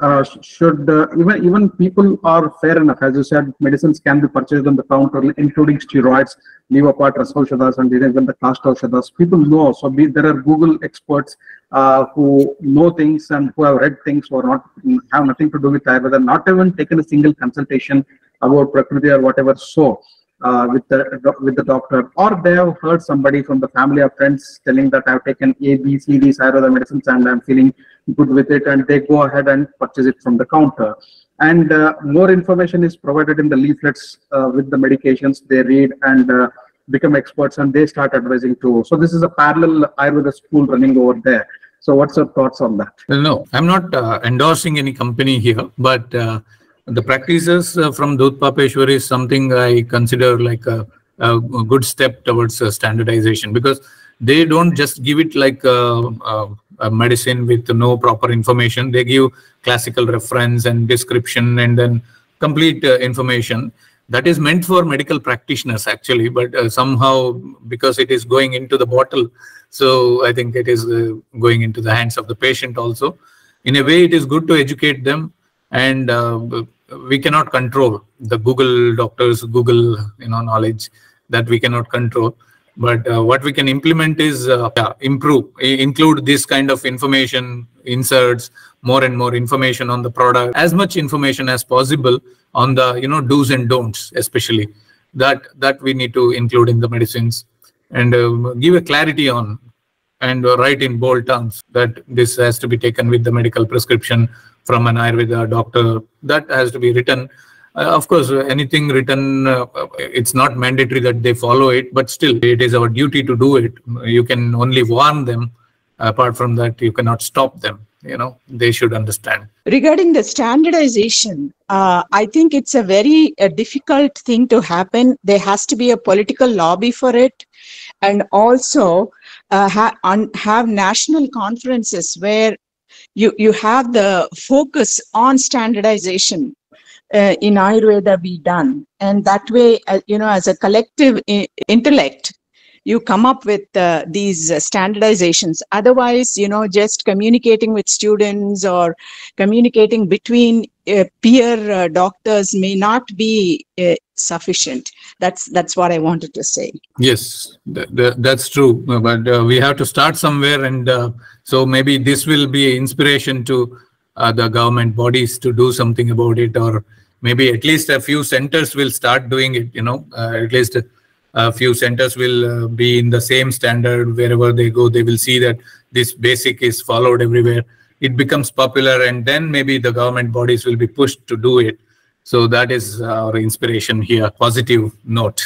uh, should even even people are fair enough as you said medicines can be purchased on the counter including steroids leave apart rasaushadas and even the aushadas people know so be, there are google experts who know things and who have read things or not have nothing to do with ayurveda not even taken a single consultation about prakriti or whatever so uh, with the with the doctor, or they have heard somebody from the family or friends telling that I've taken A, B, C, D Ayurveda medicines and I'm feeling good with it, and they go ahead and purchase it from the counter. And uh, more information is provided in the leaflets uh, with the medications they read and uh, become experts, and they start advising too. So this is a parallel Ayurveda school running over there. So what's your thoughts on that? No, I'm not uh, endorsing any company here, but the practices uh, from Dhootapapeshwar is something I consider like a, a good step towards uh, standardization because they don't just give it like a, a, a, medicine with no proper information. They give classical reference and description and then complete uh, information that is meant for medical practitioners actually but uh, somehow because it is going into the bottle so i think it is uh, going into the hands of the patient also in a way it is good to educate them and uh, we cannot control the google doctors google you know knowledge that we cannot control. But uh, what we can implement is uh, yeah, improve include this kind of information inserts more and more information on the product as much information as possible on the you know do's and don'ts especially that that we need to include in the medicines. And uh, give a clarity on and write in bold terms that this has to be taken with the medical prescription from an Ayurveda doctor. That has to be written. Uh, of course, anything written, uh, it's not mandatory that they follow it, but still, it is our duty to do it. You can only warn them. Apart from that, you cannot stop them. You know, they should understand. Regarding the standardization, uh, I think it's a very a difficult thing to happen. There has to be a political lobby for it, and also uh, ha- have national conferences where you you have the focus on standardization uh, in ayurveda be done. And that way uh, you know as a collective I- intellect you come up with uh, these standardizations. Otherwise you know just communicating with students or communicating between uh, peer uh, doctors may not be uh, sufficient that's that's what i wanted to say. Yes th- th- that's true but uh, we have to start somewhere and uh, so maybe this will be inspiration to the government bodies to do something about it or maybe at least a few centers will start doing it you know at least a few centers will uh, be in the same standard wherever they go they will see that this basic is followed everywhere. It becomes popular and then maybe the government bodies will be pushed to do it So that is our inspiration here, positive note.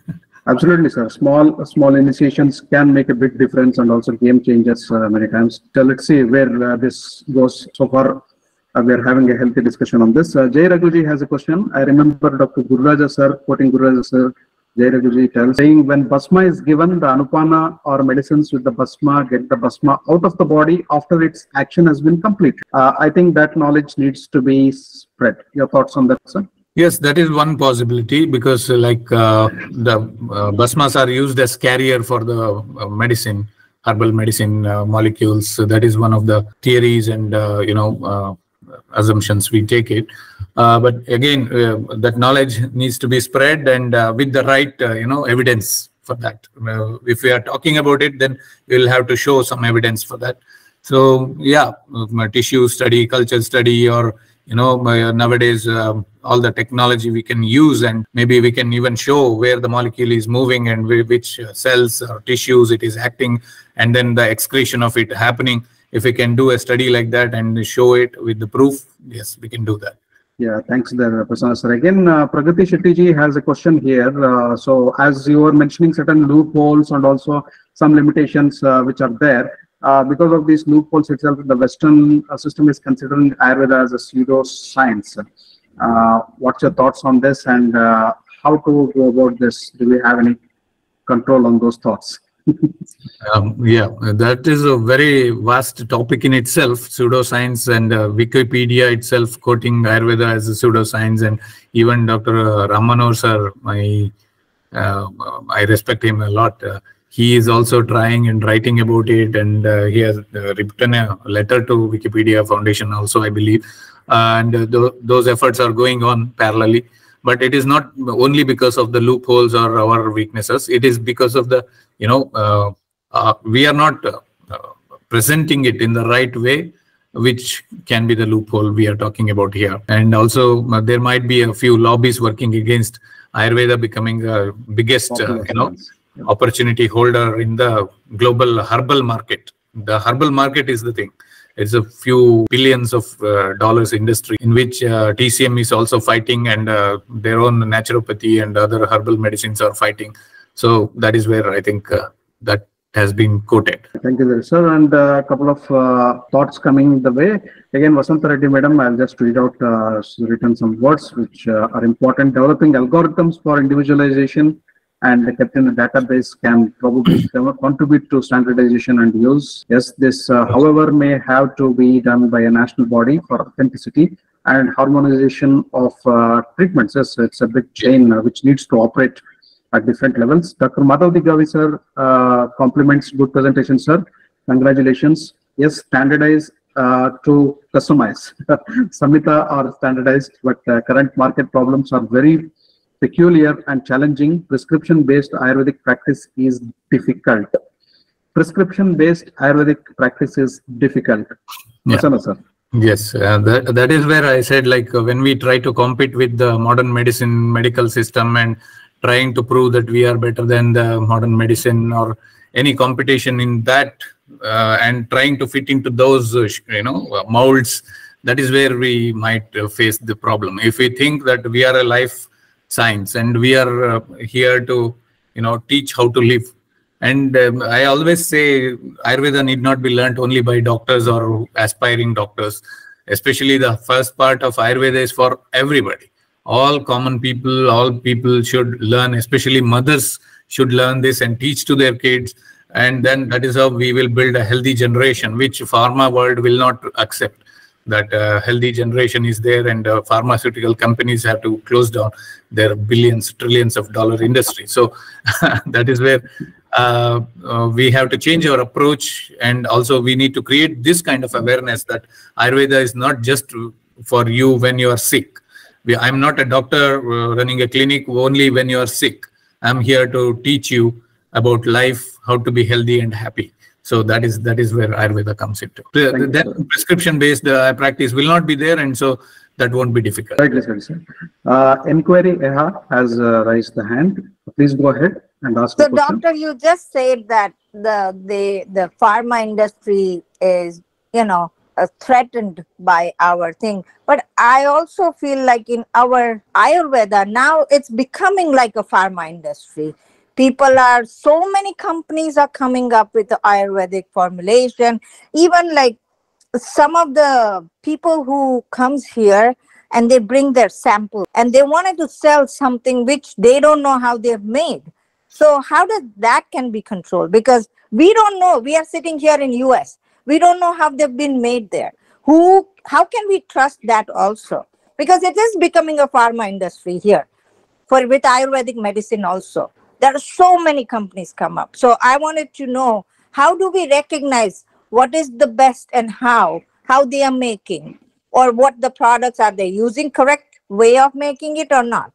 Absolutely, sir. Small small initiations can make a big difference and also game changes uh, many times. So let's see where uh, this goes. So far, uh, we are having a healthy discussion on this. Uh, Jay Raghuji has a question. I remember Dr. Gururaja sir quoting Gururaja sir. Jay Raghuji tells saying when bhasma is given, the anupana or medicines with the bhasma get the bhasma out of the body after its action has been completed. Uh, I think that knowledge needs to be spread. Your thoughts on that, sir? Yes, that is one possibility because uh, like uh, the uh, bhasmas are used as carrier for the uh, medicine, herbal medicine uh, molecules. So that is one of the theories and uh, you know assumptions we take it. Uh, but again, uh, that knowledge needs to be spread and uh, with the right you know evidence for that. if we are talking about it, then we'll have to show some evidence for that. So yeah, tissue study, culture study, or you know nowadays um, all the technology we can use and maybe we can even show where the molecule is moving and which cells or tissues it is acting and then the excretion of it happening if we can do a study like that and show it with the proof yes we can do that yeah, thanks there, Prasanna sir. Again, uh, Pragati Shetty has a question here. Uh, so, as you were mentioning certain loopholes and also some limitations uh, which are there, uh, because of these loopholes itself, the Western uh, system is considering Ayurveda as a pseudoscience. Uh, what's your thoughts on this and uh, how to go about this? Do we have any control on those thoughts? um, yeah, that is a very vast topic in itself, pseudoscience and uh, Wikipedia itself quoting Ayurveda as a pseudoscience and even Dr. Ram Manohar sir, my, uh, I respect him a lot. Uh, he is also trying and writing about it and uh, he has uh, written a letter to Wikipedia Foundation also, I believe and th those efforts are going on parallelly but it is not only because of the loopholes or our weaknesses it is because of the you know uh, uh, we are not uh, presenting it in the right way which can be the loophole we are talking about here. And also uh, there might be a few lobbies working against ayurveda becoming the biggest uh, you know opportunity holder in the global herbal market. The herbal market is the thing. It's a few billions of uh, dollars industry in which uh, TCM is also fighting and uh, their own naturopathy and other herbal medicines are fighting. So that is where I think uh, that has been quoted. Thank you, sir. And a couple of uh, thoughts coming the way. Again, Vasanta Reddy, madam, I'll just read out, uh, written some words which are important. Developing algorithms for individualization and kept in a database can probably contribute to standardization and use. Yes, this, uh, however, may have to be done by a national body for authenticity and harmonization of uh, treatments. Yes, it's a big chain uh, which needs to operate at different levels. Dr. Madhav Diggavi, sir, uh, compliments good presentation, sir. Congratulations. Yes, standardize uh, to customize. Samhita are standardized, but uh, current market problems are very peculiar and challenging, prescription-based Ayurvedic practice is difficult. Prescription-based Ayurvedic practice is difficult. Yeah. sir. Yes, uh, that, that is where I said like uh, when we try to compete with the modern medicine medical system and trying to prove that we are better than the modern medicine or any competition in that uh, and trying to fit into those uh, you know uh, molds that is where we might uh, face the problem. If we think that we are a life science and we are uh, here to you know teach how to live. And um, i always say ayurveda need not be learned only by doctors or aspiring doctors especially the first part of ayurveda is for everybody all common people all people should learn especially mothers should learn this and teach to their kids. And then that is how we will build a healthy generation which pharma world will not accept that uh, healthy generation is there and uh, pharmaceutical companies have to close down their billions trillions of dollar industry. So that is where uh, uh, we have to change our approach. And also we need to create this kind of awareness that ayurveda is not just for you when you are sick we, i'm not a doctor uh, running a clinic only when you are sick i'm here to teach you about life how to be healthy and happy so that is that is where Ayurveda comes into. Thank then prescription-based uh, practice will not be there, and so that won't be difficult. Right, sir. Uh, Inquiry Eha has uh, raised the hand. Please go ahead and ask. So, doctor, you just said that the the the pharma industry is you know uh, threatened by our thing. But I also feel like in our Ayurveda, now it's becoming like a pharma industry. People are, so many companies are coming up with the Ayurvedic formulation. Even like some of the people who comes here and they bring their sample and they wanted to sell something which they don't know how they've made. So how does that can be controlled? Because we don't know. We are sitting here in US we don't know how they've been made there. Who how can we trust that also? Because it is becoming a pharma industry here for with ayurvedic medicine also. There are so many companies come up. So i wanted to know how do we recognize what is the best and how how they are making? Or what the products are they using correct way of making it or not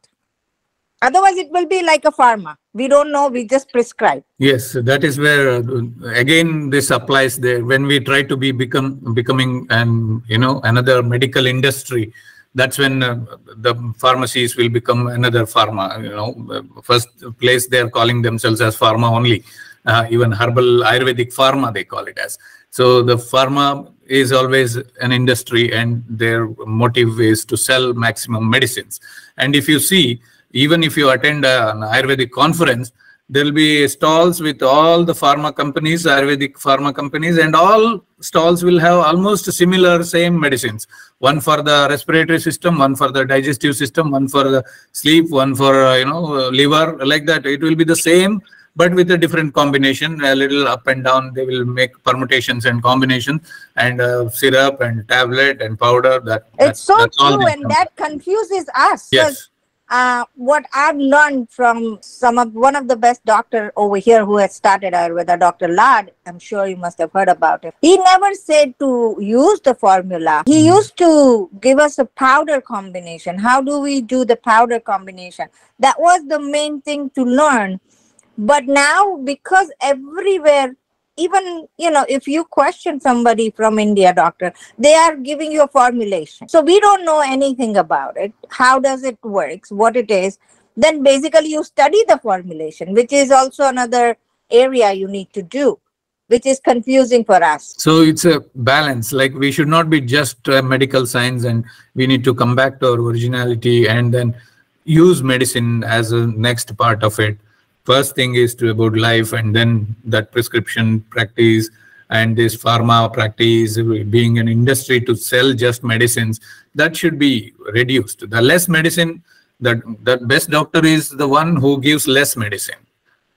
otherwise it will be like a pharma. We don't know we just prescribe. Yes that is where uh, again this applies there. When we try to be become becoming an you know another medical industry that's when uh, the pharmacies will become another pharma you know first place they are calling themselves as pharma only. Uh, even herbal ayurvedic pharma they call it as. So the pharma is always an industry and their motive is to sell maximum medicines. And if you see even if you attend an Ayurvedic conference, there will be stalls with all the pharma companies, Ayurvedic pharma companies, and all stalls will have almost similar same medicines. One for the respiratory system, one for the digestive system, one for the sleep, one for uh, you know liver, like that. It will be the same, but with a different combination, a little up and down. They will make permutations and combinations, and uh, syrup and tablet and powder. That it's so true, and that confuses us. Yes uh, what I've learned from some of one of the best doctor over here who has started Ayurveda, Dr. Lad, I'm sure you must have heard about him. He never said to use the formula. He mm-hmm. used to give us a powder combination. How do we do the powder combination? That was the main thing to learn. But now, because everywhere even you know if you question somebody from india doctor they are giving you a formulation. So we don't know anything about it. How does it works? What it is? Then basically you study the formulation which is also another area you need to do which is confusing for us. So it's a balance. Like we should not be just uh, medical science and we need to come back to our originality and then use medicine as a next part of it first thing is to about life and then that prescription practice and this pharma practice being an industry to sell just medicines that should be reduced. The less medicine that the best doctor is the one who gives less medicine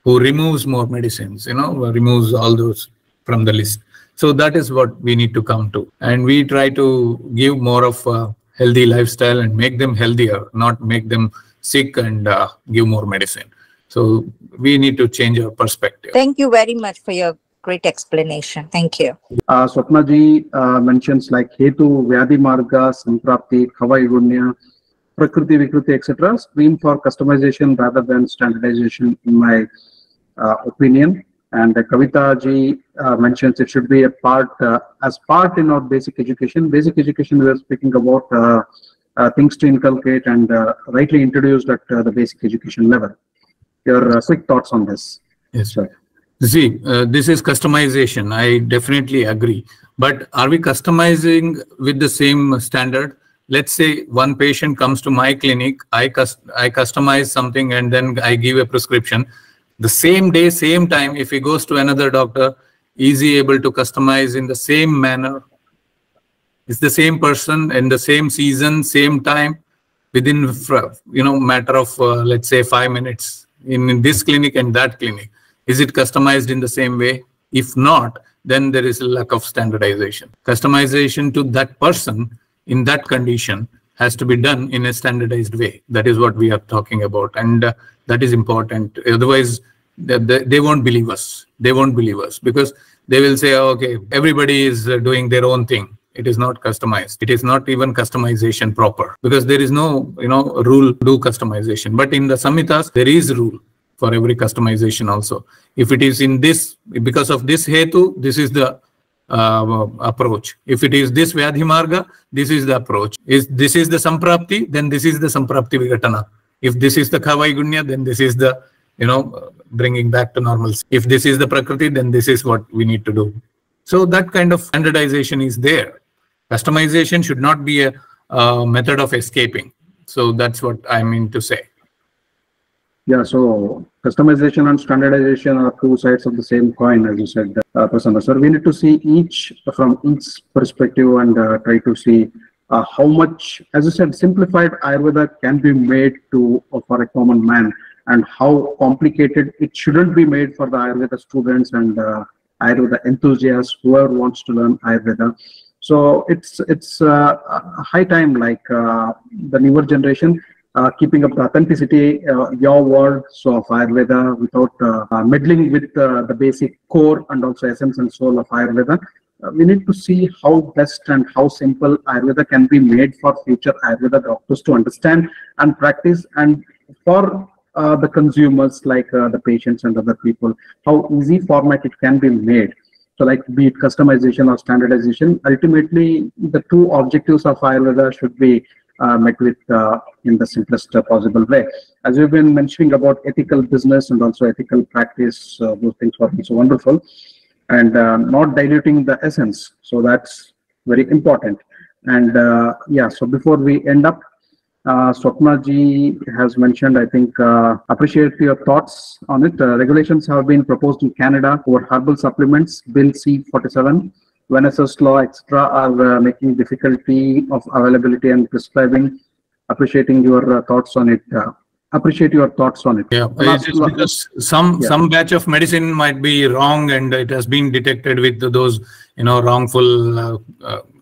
who removes more medicines you know removes all those from the list. So that is what we need to come to. And we try to give more of a healthy lifestyle and make them healthier not make them sick and uh, give more medicine so we need to change our perspective. Thank you very much for your great explanation. Thank you. Uh, Swapnaji uh, mentions like Hetu, Vyadhi Marga, Samprapti, Kavaigunya, Prakriti, Vikruti, etc. Screen for customization rather than standardization, in my uh, opinion. And uh, Kavita ji uh, mentions it should be a part, uh, as part in our basic education. Basic education, we are speaking about uh, uh, things to inculcate and rightly introduced at the basic education level your uh, quick thoughts on this. Yes, sir. See, uh, this is customization. I definitely agree. But are we customizing with the same standard? Let's say one patient comes to my clinic, I, cust I customize something and then I give a prescription. The same day, same time, if he goes to another doctor, is he able to customize in the same manner? Is the same person in the same season, same time, within you know matter of uh, let's say five minutes? In, in this clinic and that clinic? Is it customized in the same way? If not, then there is a lack of standardization. Customization to that person in that condition has to be done in a standardized way. That is what we are talking about. And uh, that is important. Otherwise, they, they, they, won't believe us. They won't believe us because they will say, oh, okay, everybody is uh, doing their own thing. It is not customized. It is not even customization proper because there is no, you know, rule do customization. But in the Samhitas, there is rule for every customization also. If it is in this, because of this hetu, this is the uh, approach. If it is this Vyadhi Marga, this is the approach. If this is the Samprapti, then this is the Samprapti Vighatana. If this is the Kavaigunya, then this is the, you know, bringing back to normalcy. If this is the Prakriti, then this is what we need to do. So that kind of standardization is there. Customization should not be a, a method of escaping. So that's what I mean to say. Yeah, so customization and standardization are two sides of the same coin, as you said, uh, Prasanna sir. We need to see each from each perspective and uh, try to see uh, how much, as you said, simplified Ayurveda can be made to for a common man, and how complicated it shouldn't be made for the Ayurveda students and uh, Ayurveda enthusiasts, whoever wants to learn Ayurveda. So it's it's uh, high time, like uh, the newer generation uh, keeping up the authenticity, your words of Ayurveda without meddling with the basic core and also essence and soul of Ayurveda. Uh, we need to see how best and how simple Ayurveda can be made for future Ayurveda doctors to understand and practice and for uh, the consumers like uh, the patients and other people, how easy format it can be made. So like be it customization or standardization, ultimately the two objectives of Ayurveda should be uh, met with uh, in the simplest uh, possible way. As we've been mentioning about ethical business and also ethical practice, uh, those things are also wonderful, and uh, not diluting the essence. So that's very important. And yeah, so before we end up, uh, Swapna ji has mentioned, I think, uh, appreciate your thoughts on it. Uh, regulations have been proposed in Canada for herbal supplements, Bill C47. Vanessa's law, etc., are uh, making difficulty of availability and prescribing. Appreciating your uh, thoughts on it. Uh, appreciate your thoughts on it. Yeah, Last- because some Yeah. some batch of medicine might be wrong and it has been detected with those you know wrongful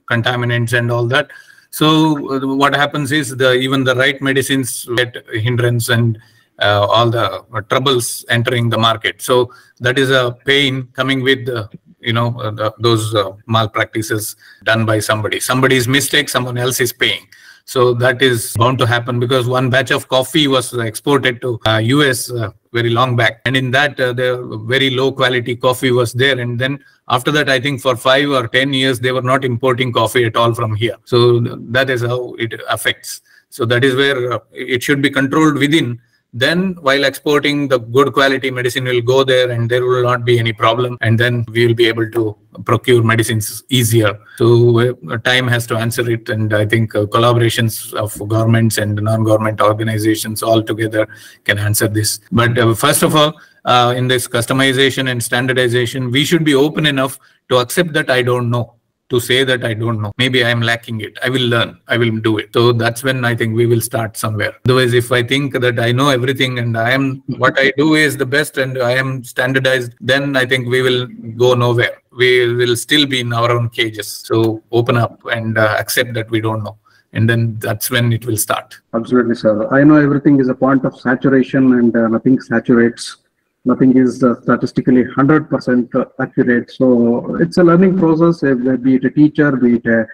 contaminants and all that. So uh, what happens is the even the right medicines get hindrance and uh, all the uh, troubles entering the market. So that is a pain coming with uh, you know uh, the, those malpractices done by somebody. Somebody's mistake, someone else is paying. So that is bound to happen because one batch of coffee was exported to US very long back, and in that uh, the very low quality coffee was there. And then after that, I think for five or ten years they were not importing coffee at all from here. So that is how it affects. So that is where uh, it should be controlled within. Then, while exporting, the good quality medicine will go there, and there will not be any problem. And then we will be able to procure medicines easier. So uh, time has to answer it, and I think uh, collaborations of governments and non-government organizations all together can answer this. But uh, first of all, uh, in this customization and standardization, we should be open enough to accept that I don't know to say that I don't know. Maybe I'm lacking it. I will learn. I will do it. So that's when I think we will start somewhere. Otherwise, if I think that I know everything and I am what I do is the best and I am standardized, then I think we will go nowhere. We will still be in our own cages. So open up and uh, accept that we don't know. And then that's when it will start. Absolutely, sir. I know everything is a point of saturation and uh, nothing saturates. Nothing is uh, statistically 100% accurate. So it's a learning process, uh, be it a teacher, be it a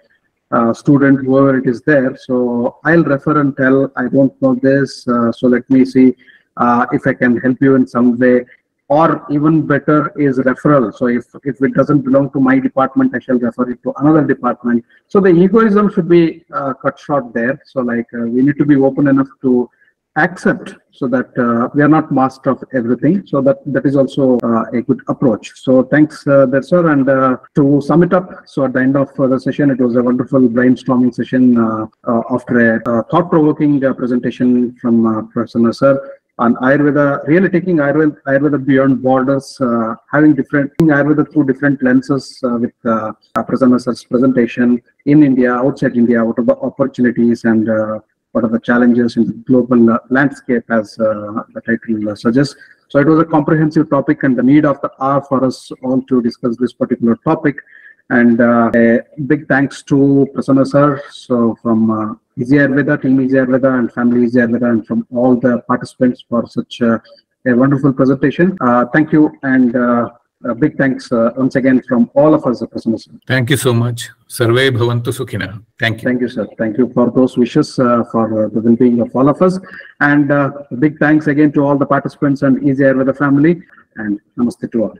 uh, student, whoever it is there. So I'll refer and tell, I don't know this. Uh, so let me see uh, if I can help you in some way. Or even better is referral. So if, if it doesn't belong to my department, I shall refer it to another department. So the egoism should be uh, cut short there. So like uh, we need to be open enough to accept so that uh, we are not master of everything. So that that is also uh, a good approach. So thanks uh, there sir. And uh, to sum it up so at the end of uh, the session it was a wonderful brainstorming session uh, after a thought-provoking presentation from Prasanna sir on Ayurveda, really taking Ayurveda, Ayurveda beyond borders, uh, having different Ayurveda through different lenses uh, with uh, sir's presentation in India, outside India, what are the opportunities and uh, what are the challenges in the global uh, landscape as uh, the title uh, suggests. So it was a comprehensive topic and the need of the hour for us all to discuss this particular topic. And uh, a big thanks to Prasanna sir, so from uh, Easy Ayurveda, Team Easy Ayurveda and Family Easy Ayurveda and from all the participants for such uh, a wonderful presentation. Uh, thank you and a big thanks uh, once again from all of us, Prasanna sir. Thank you so much. Sarve Bhavantu Sukhina. Thank you. Thank you, sir. Thank you for those wishes uh, for uh, the well-being of all of us. And uh, big thanks again to all the participants and Easy Air Ayurveda family. And namaste to all.